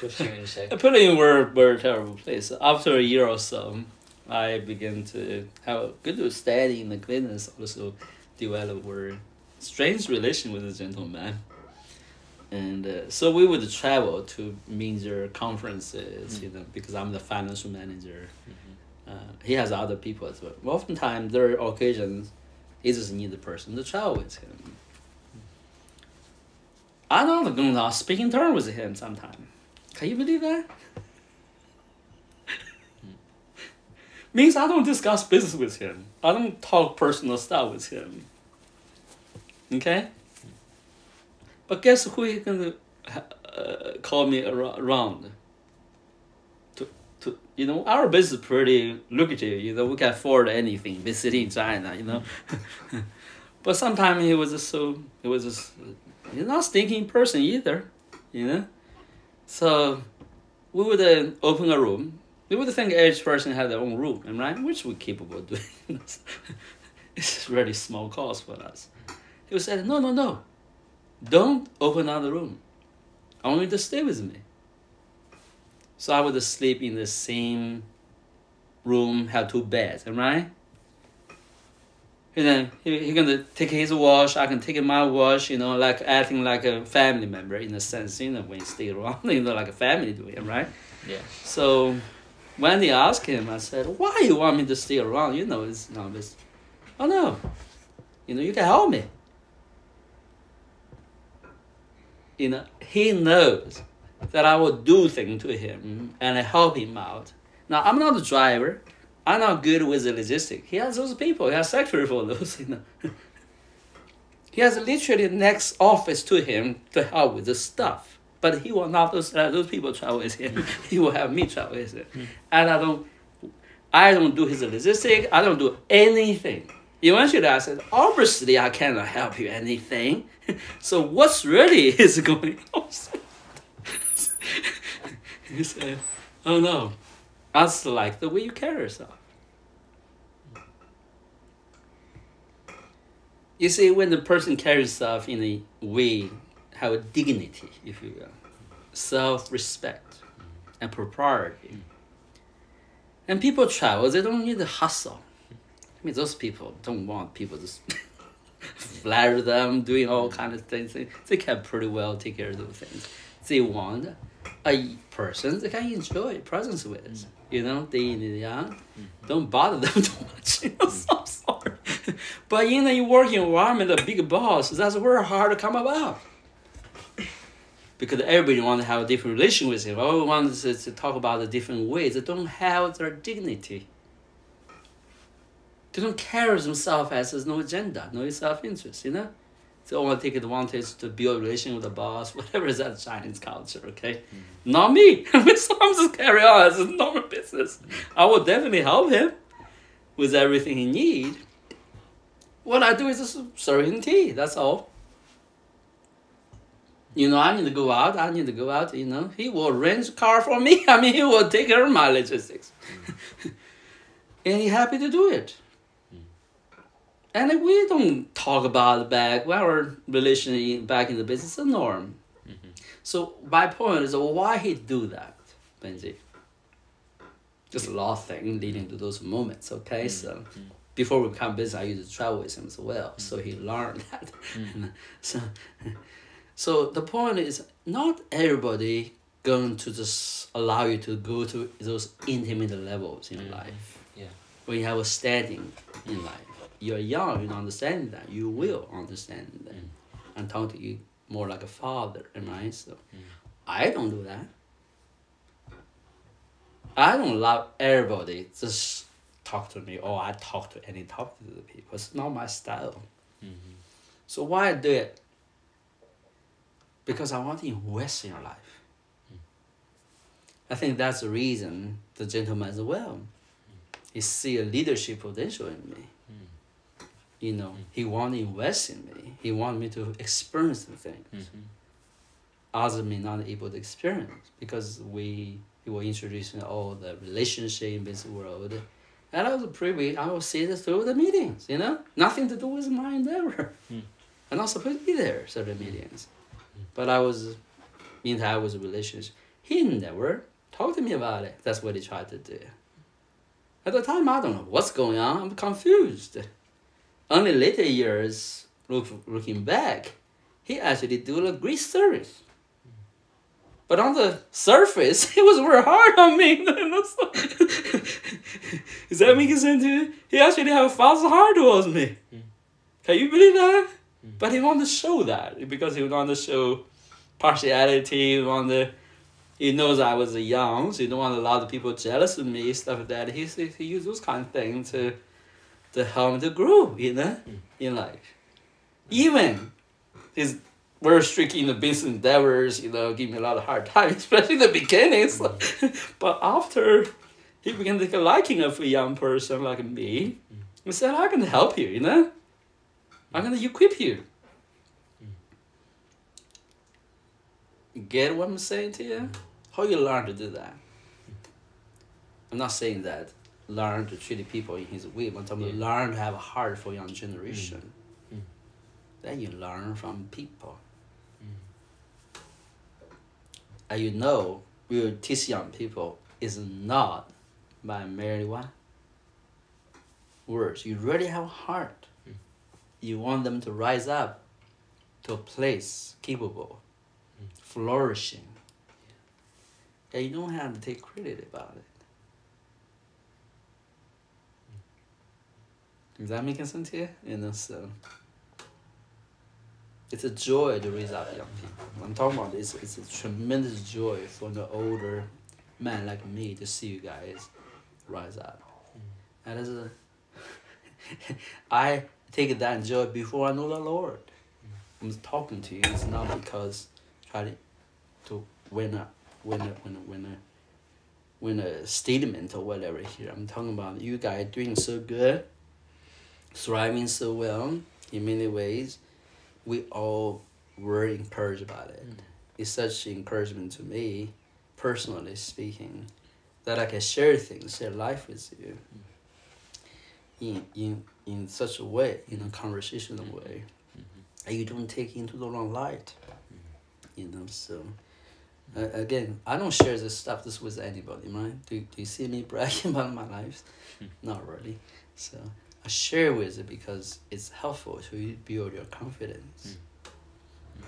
Put you in put it in very, very terrible place. After a year or so, I began to have a good understanding in the business, also develop a strange relation with the gentleman. And uh, so we would travel to major conferences, you know, because I'm the financial manager. Uh, he has other people as well. Oftentimes, there are occasions he just need a person to travel with him. I'm not going to speak in turn with him sometimes. Can you believe that? [LAUGHS] Means I don't discuss business with him. I don't talk personal stuff with him. Okay? But guess who he gonna uh, call me around? To, you know, our business is pretty lucrative. You know, we can afford anything. Be sitting in China, you know. [LAUGHS] but sometimes he was just so he was just he's not thinking person either, you know. So we would uh, open a room. We would think each person had their own room, and right, which we're capable of doing. [LAUGHS] it's really small cost for us. He would say, no, no, no, don't open another room. I want you to stay with me. So I would sleep in the same room, have two beds, right. And then he, he gonna take his wash, I can take my wash, you know, like acting like a family member in a sense, you know, when you stay around, [LAUGHS] you know, like a family doing, right? Yeah. So when they asked him, I said, "Why you want me to stay around? You know, it's no, it's, oh no, you know, you can help me." You know, he knows that I will do things to him and help him out. Now I'm not a driver. I'm not good with the logistics. He has those people. He has secretary for those. You know. [LAUGHS] he has literally next office to him to help with the stuff. But he will not those uh, those people travel with him. [LAUGHS] he will have me travel with him, and I don't. I don't do his logistics. I don't do anything. Eventually, I said, obviously, I cannot help you anything. [LAUGHS] so what's really is going on? He said, oh no, that's like the way you carry yourself. You see, when the person carries stuff in a way, have a dignity, if you will, self-respect, and propriety. And people travel, they don't need the hustle. I mean, those people don't want people to [LAUGHS] flatter them, doing all kind of things. They can pretty well take care of those things. They want a person they can enjoy presence with. Mm. You know, they young. Mm-hmm. Don't bother them [LAUGHS] too much. You know, so I'm sorry. But in a working environment, a big boss, that's very hard to come about. Because everybody want to have a different relation with him. Everyone wants to, to talk about the different ways. They don't have their dignity. They don't carry themselves as there's no agenda, no self-interest, you know? They want to take advantage to build a relation with the boss, whatever is that Chinese culture, okay? Not me. [LAUGHS] so I'm just carry on as a normal business. I will definitely help him with everything he need. What I do is just serve him tea, that's all. You know, I need to go out, I need to go out, you know. He will rent a car for me. [LAUGHS] I mean, he will take care of my logistics. [LAUGHS] and he happy to do it. And we don't talk about back our relation back in the business is a norm. Mm-hmm. So my point is why he do that, Benji? Just a law thing leading to those moments, okay? Mm-hmm. So before we become business, I used to travel with him as well. So he mm-hmm. learned that. [LAUGHS] so so the point is not everybody going to just allow you to go to those intimate levels in life. Yeah. When you have a standing in life. You're young, you don't understand that. You will understand that. Mm. And talk to you more like a father, I? So mm. I don't do that. I don't love everybody just talk to me or I talk to any talk to the people. It's not my style. Mm-hmm. So why I do it? Because I want to invest in your life. Mm. I think that's the reason the gentleman as well. He see a leadership potential in me. You know, mm-hmm. he want to invest in me. He want me to experience the things mm-hmm. others may not able to experience because we he will introduce all the relationship in this world. And I was privy, I will see it through the meetings, you know? Nothing to do with my endeavor. Hmm. I'm not supposed to be there, certain hmm. meetings. Hmm. But I was in that was a relationship. He never talked to me about it. That's what he tried to do. At the time, I don't know what's going on. I'm confused. Only later years, look, looking back, he actually did a great service. But on the surface, [LAUGHS] he was very hard on me. [LAUGHS] [LAUGHS] Is that making sense to you? He actually have a false heart towards me. Hmm. Can you believe that? Hmm. But he wanted to show that because he wanted to show partiality. He wanted, he knows I was a young, so he don't want a lot of people jealous of me, stuff like that. He he used those kind of things to, to help me to grow, you know, hmm. in life. Even his very strict in the business endeavors, you know, give me a lot of hard time, [LAUGHS] especially in the beginning. So, [LAUGHS] but after he began to take a liking of a young person like me, hmm. he said, I can help you, you know? I'm gonna equip you. Hmm. Get what I'm saying to you? How you learn to do that? I'm not saying that learn to treat people in his way, but I'm learn to have a heart for young generation. Mm. Mm. Then you learn from people. Mm. And you know, we will teach young people is not by merely what? Words. You really have a heart. You want them to rise up to a place capable, flourishing. And you don't have to take credit about it. Is that making sense here? You know, so it's a joy to raise up young people. I'm talking about this. It's a tremendous joy for the older man like me to see you guys rise up. Hmm. And as a, [LAUGHS] I take that joy before I know the Lord. Hmm. I'm talking to you. It's not because trying to win a win a win a win a win a statement or whatever here. I'm talking about you guys doing so good, thriving so well in many ways. We all were encouraged about it. It's such encouragement to me, personally speaking, that I can share things, share life with you. in in in such a way, in a conversational Mhm. way, Mhm. and you don't take into the wrong light. Mm-hmm. You know, so uh, again, I don't share this stuff this with anybody, right? Do do you see me bragging [LAUGHS] about my life? Hmm. Not really. So share with it because it's helpful to you build your confidence.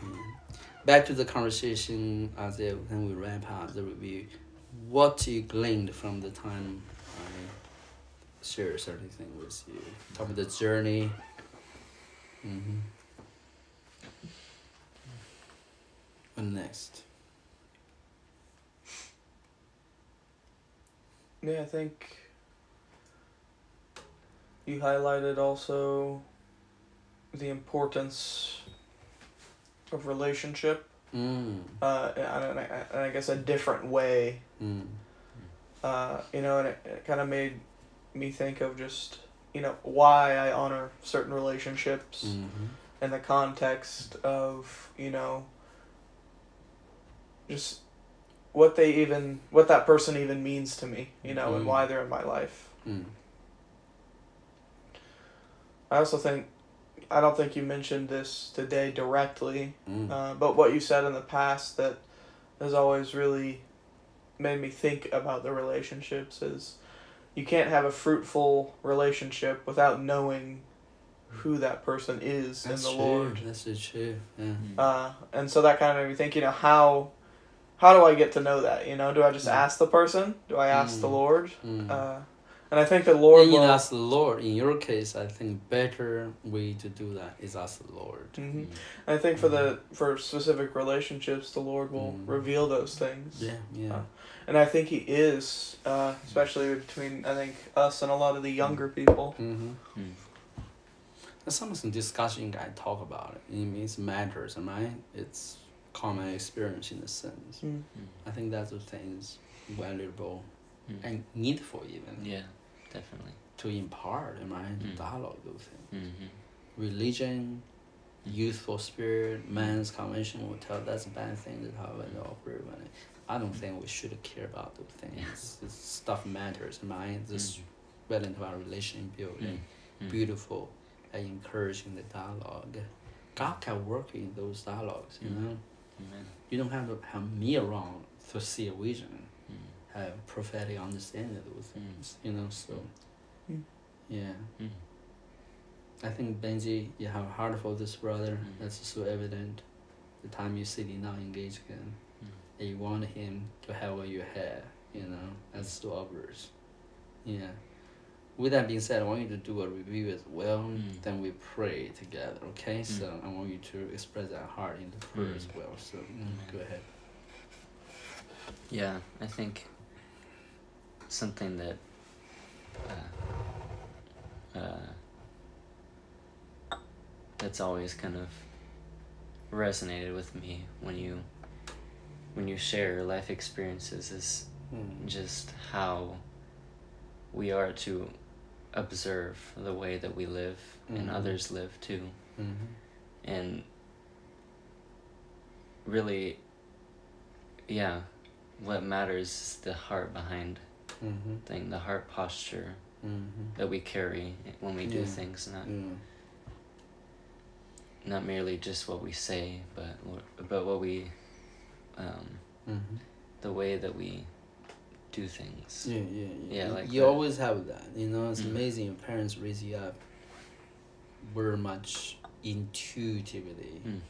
Mm. Back to the conversation as if when we wrap up the review, what you gleaned from the time I shared certain thing with you? Tell me the journey. Mm-hmm. What next? Yeah, I think you highlighted also the importance of relationship, Mm. uh, and, I, and I guess a different way. Mm. Uh, you know, and it, it kind of made me think of just you know why I honor certain relationships Mm-hmm. in the context of you know just what they even what that person even means to me you know and Mm. why they're in my life Mm. I also think i don't think you mentioned this today directly Mm. uh, but what you said in the past that has always really made me think about the relationships is you can't have a fruitful relationship without knowing who that person is That's in the true. lord That's so true. Yeah. Mm-hmm. Uh, and so that kind of made me think, you know, how how do I get to know that? You know, do I just Mm. ask the person? Do I ask the Mm. Lord? Mm. Uh, and I think the Lord and you will. ask the Lord. In your case, I think better way to do that is ask the Lord. Mhm. And I think for the for specific relationships, the Lord will Mm. reveal those things. Yeah, yeah. Uh, And I think He is, uh, especially between I think us and a lot of the younger people. Mm-hmm. Mm. There's some some discussion you can talk about it. It means matters, right? It's common experience in a sense. Mm. I think that's the things valuable Mm. and needful even Yeah, definitely. to impart, right? To Mm. dialogue those things. Mm-hmm. Religion, youthful spirit, man's convention will tell that's a bad thing to talk about the operate when it, I don't think we should care about those things. This stuff matters, right? This relevant about relation building, Mm. beautiful and encouraging the dialogue. God can work in those dialogues, you Mm. know. Amen. You don't have to have me around to see a vision, Mm. Have prophetic understanding of those things, you know. So, Mm. yeah. Mm. I think Benji, you have a heart for this brother. Mm. That's so evident. The time you see him now engaged again, Mm. and you want him to have what you have, you know, as to others. Yeah. With that being said, I want you to do a review as well. Mm. Then we pray together, okay? So Mm. I want you to express that heart in the prayer as Mm. well. So mm, go ahead. Yeah, I think something that uh, uh, that's always kind of resonated with me when you when you share your life experiences is Mm. just how we are to observe the way that we live and Mhm. others live too Mm-hmm. and really yeah what matters is the heart behind Mm-hmm. thing the heart posture Mm-hmm. that we carry when we do Yeah. things not Yeah. not merely just what we say but but what we um, Mm-hmm. the way that we do things Yeah, yeah, yeah. Yeah, You- like you the- always have that. You know, it's Mhm. amazing. Your parents raise you up very much intuitively, Mm.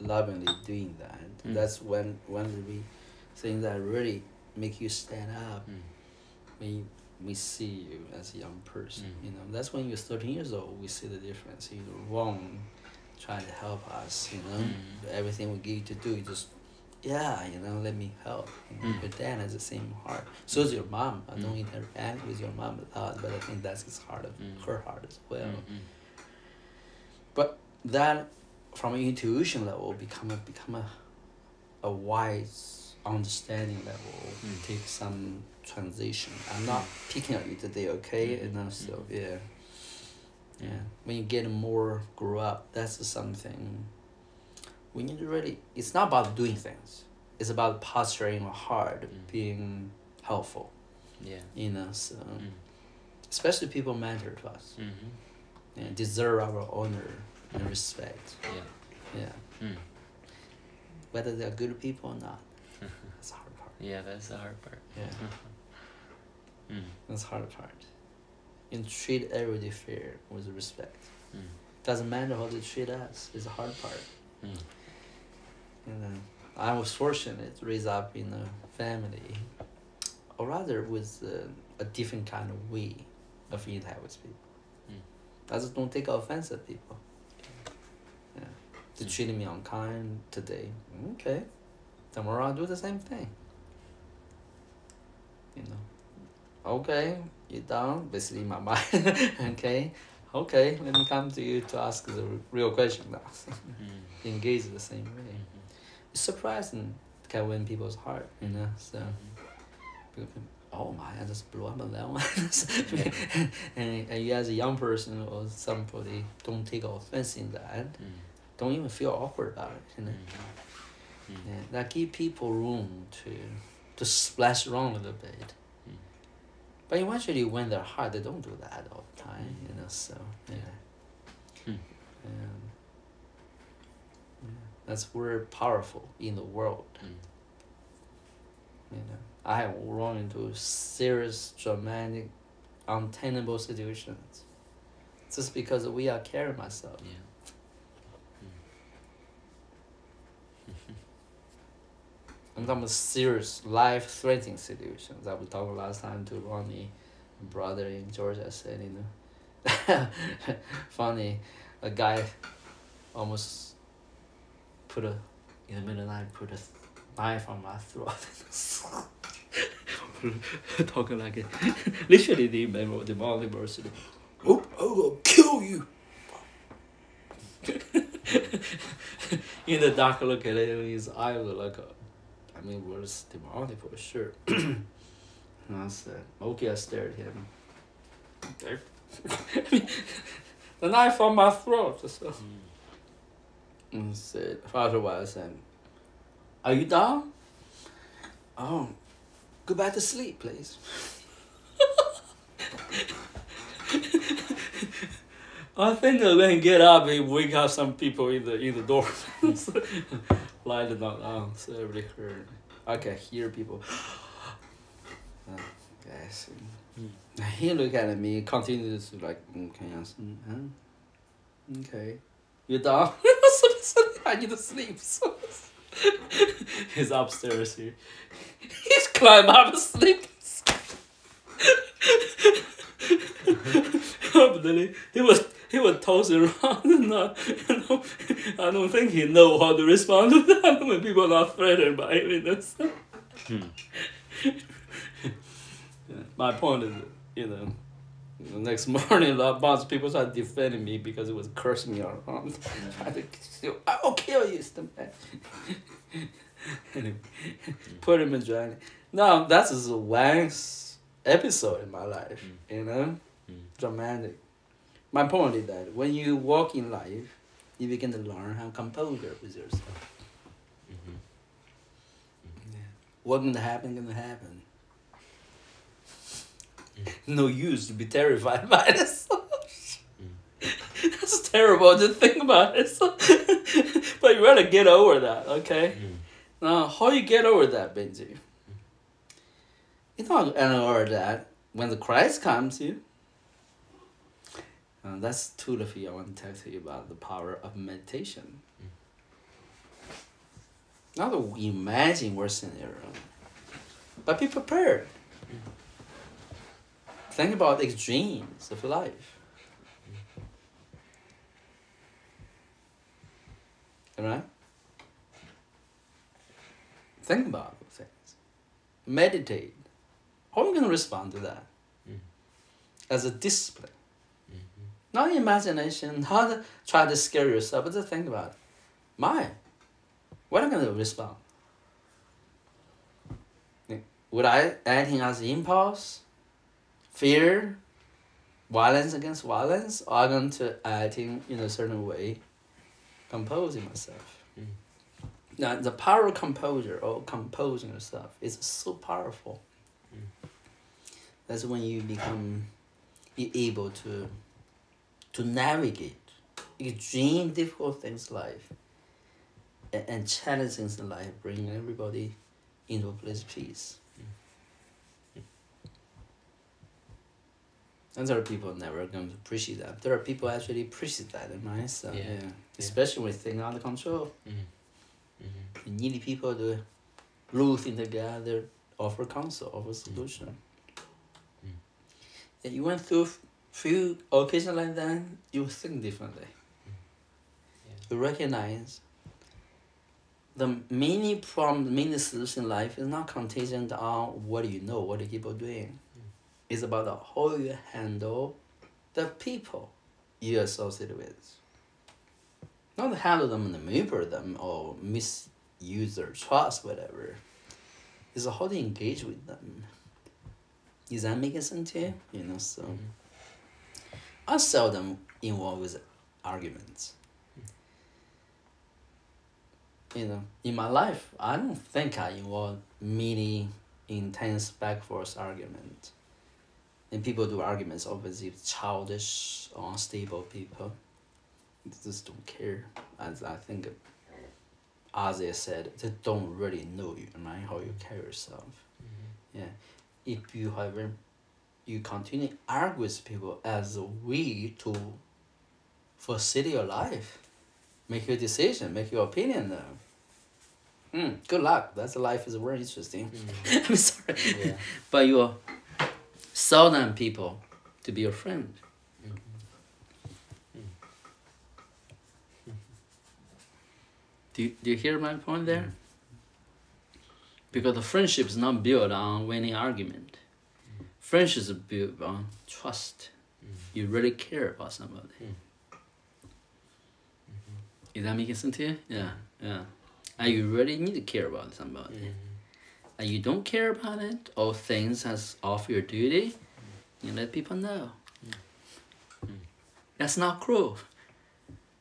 lovingly doing that. Mm. That's when one of the things that really make you stand up Mm. When we see you as a young person. Mm. You know, that's when you're thirteen years old. We see the difference. You're wrong, trying to help us. You know, Mm. everything we give you to do, you just yeah, you know, let me help. You know, Mm. Your dad has the same heart. So is your mom. I don't Mm. interact with your mom a lot, but I think that's his heart of Mm. her heart as well. Mhm. That from an intuition level become a become a a wise understanding level take some transition. I'm not Mm. picking on you today, okay? Mhm. You know, so Mhm. yeah. Yeah. When you get more grow up, that's something we need to really it's not about doing things. It's about posturing your heart Mm. being helpful. yeah You know, so Mm. especially people matter to us Mm-hmm. and deserve our honor and respect. Yeah. Yeah. Mm. Whether they're good people or not. [LAUGHS] That's the hard part. Yeah, that's the hard part. Yeah. Mm. That's the hard part. And treat everybody fair with respect. Mm. Doesn't matter how they treat us. It's the hard part. Mm. You know, I was fortunate to raise up in a family, or rather with uh, a different kind of way of interact with people. Mm. I just don't take offense at people. Yeah, they Mm. treated me unkind today. Okay, tomorrow I'll do the same thing. You know, okay, you down? Basically, my mind. [LAUGHS] okay, okay, let me come to you to ask the real question now. Mm. [LAUGHS] Engage the same way Mhm. it's surprising can win people's heart, you know. So, can, oh my, I just blew up on that one. [LAUGHS] and, and you as a young person or somebody don't take offense in that. Mm. Don't even feel awkward about it, you know. Mm. Yeah, that give people room to to splash around a little bit. But eventually, win their heart. They don't do that all the time, you know. So yeah. Hmm. And, yeah, that's we're powerful in the world. Mm. You know, I have run into serious, dramatic, untenable situations. Just because we are carrying myself. Yeah. Talking about serious, life-threatening situations that we talked last time to Ronnie, brother in Georgia said, you know, [LAUGHS] funny, a guy almost put a in the middle of the night put a knife on my throat. [LAUGHS] Talking like it, [LAUGHS] literally the member the multiversity. Oh, I will kill you. in the dark look at it, his eye was like a I mean, was demonic for sure. [CLEARS THROAT] and I said, okay, I stared at him. Okay. [LAUGHS] the knife on my throat. So, Mm. and said, Father a while, I said, are you down? Oh, go back to sleep, please. [LAUGHS] I think I'm gonna get up and wake up some people in the in the door. [LAUGHS] Light it not on, so everybody heard. I can hear people. uh, Mm. he look at me, continued to like, okay, said, huh? Okay, you done? [LAUGHS] I need to sleep. [LAUGHS] So [LAUGHS] he's upstairs here. He's climbed up and sleep. [LAUGHS] Probably he was he was tossing around and not, you know, I don't think he know how to respond to that [LAUGHS] when people are not threatened by know. Hmm. Yeah, [LAUGHS] My point is, you know, the next morning a bunch of people started defending me because it was cursing me around. I think I will kill you, stupid. anyway, put him in jail. No, that's just one s- episode in my life. You know, Mm. dramatic. My point is that when you walk in life, you begin to learn how composure with yourself. Mhm. What's gonna happen, gonna happen. No use to be terrified by this. [LAUGHS] That's terrible to think about it. [LAUGHS] but you gotta get over that, okay? Mm. Now, how you get over that, Benji? You don't get over that when the Christ comes you. Uh, that's two of you I want to talk to you about the power of meditation. Not to imagine worst scenario, but be prepared. Think about the extremes of life. Alright? Think about those things. Meditate. How are you going to respond to that? Mm. As a discipline. Mhm. Not imagination, [LAUGHS] not to try to scare yourself, but just think about it. My, what am I going to respond? Would I acting as impulse, fear, violence against violence, or I'm going to acting in a certain way, composing myself? Mm. Now, the power of composure or composing yourself is so powerful. Mm. That's when you become be able to to navigate extreme difficult things in life and, and challenges in life, bring everybody into a place of peace. [LAUGHS] And there are people never going to appreciate that. There are people actually appreciate that in my so Yeah. yeah. Especially when things are of control. Mm-hmm. You need people to things together, offer counsel, offer solution. Mm. Yeah, you went through few occasions like that, you think differently. Yeah. You recognize the many problems, many solutions in life is not contingent on what you know, what the people doing. It's about the how you handle the people you associate with. Not handle them and manipulate them or misuse their trust, whatever. It's how to engage with them. Is that making sense to you? You know, so I seldom involved with arguments. You know, in my life, I don't think I involve many intense back forth argument. And people do arguments obviously childish or unstable people. They just don't care. As I think Isaiah said, they don't really know you, right? How you carry yourself. Mm-hmm. Yeah. If you however you continue argue with people as a way to facilitate your life, make your decision, make your opinion though. Hmm, good luck. That's life is very interesting. Mm. [LAUGHS] I'm sorry. Yeah. [LAUGHS] But you are seldom people to be your friend. Mm-hmm. Mm. Do you, do you hear my point there? Mm. Because the friendship is not built on winning argument. Friendship is built on trust. You really care about somebody. Mm. Is that making sense to you? Yeah, yeah. And you really need to care about somebody. Mm-hmm. And you don't care about it, or things as off your duty, you let people know. Mm. Mm. That's not cruel.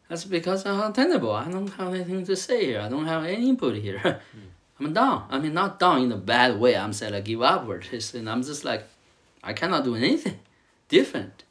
That's because I'm untenable. I don't have anything to say here. I don't have any input here. [LAUGHS] I'm down. I mean, not down in a bad way. I'm saying I give. It's, and I'm just like, I cannot do anything different.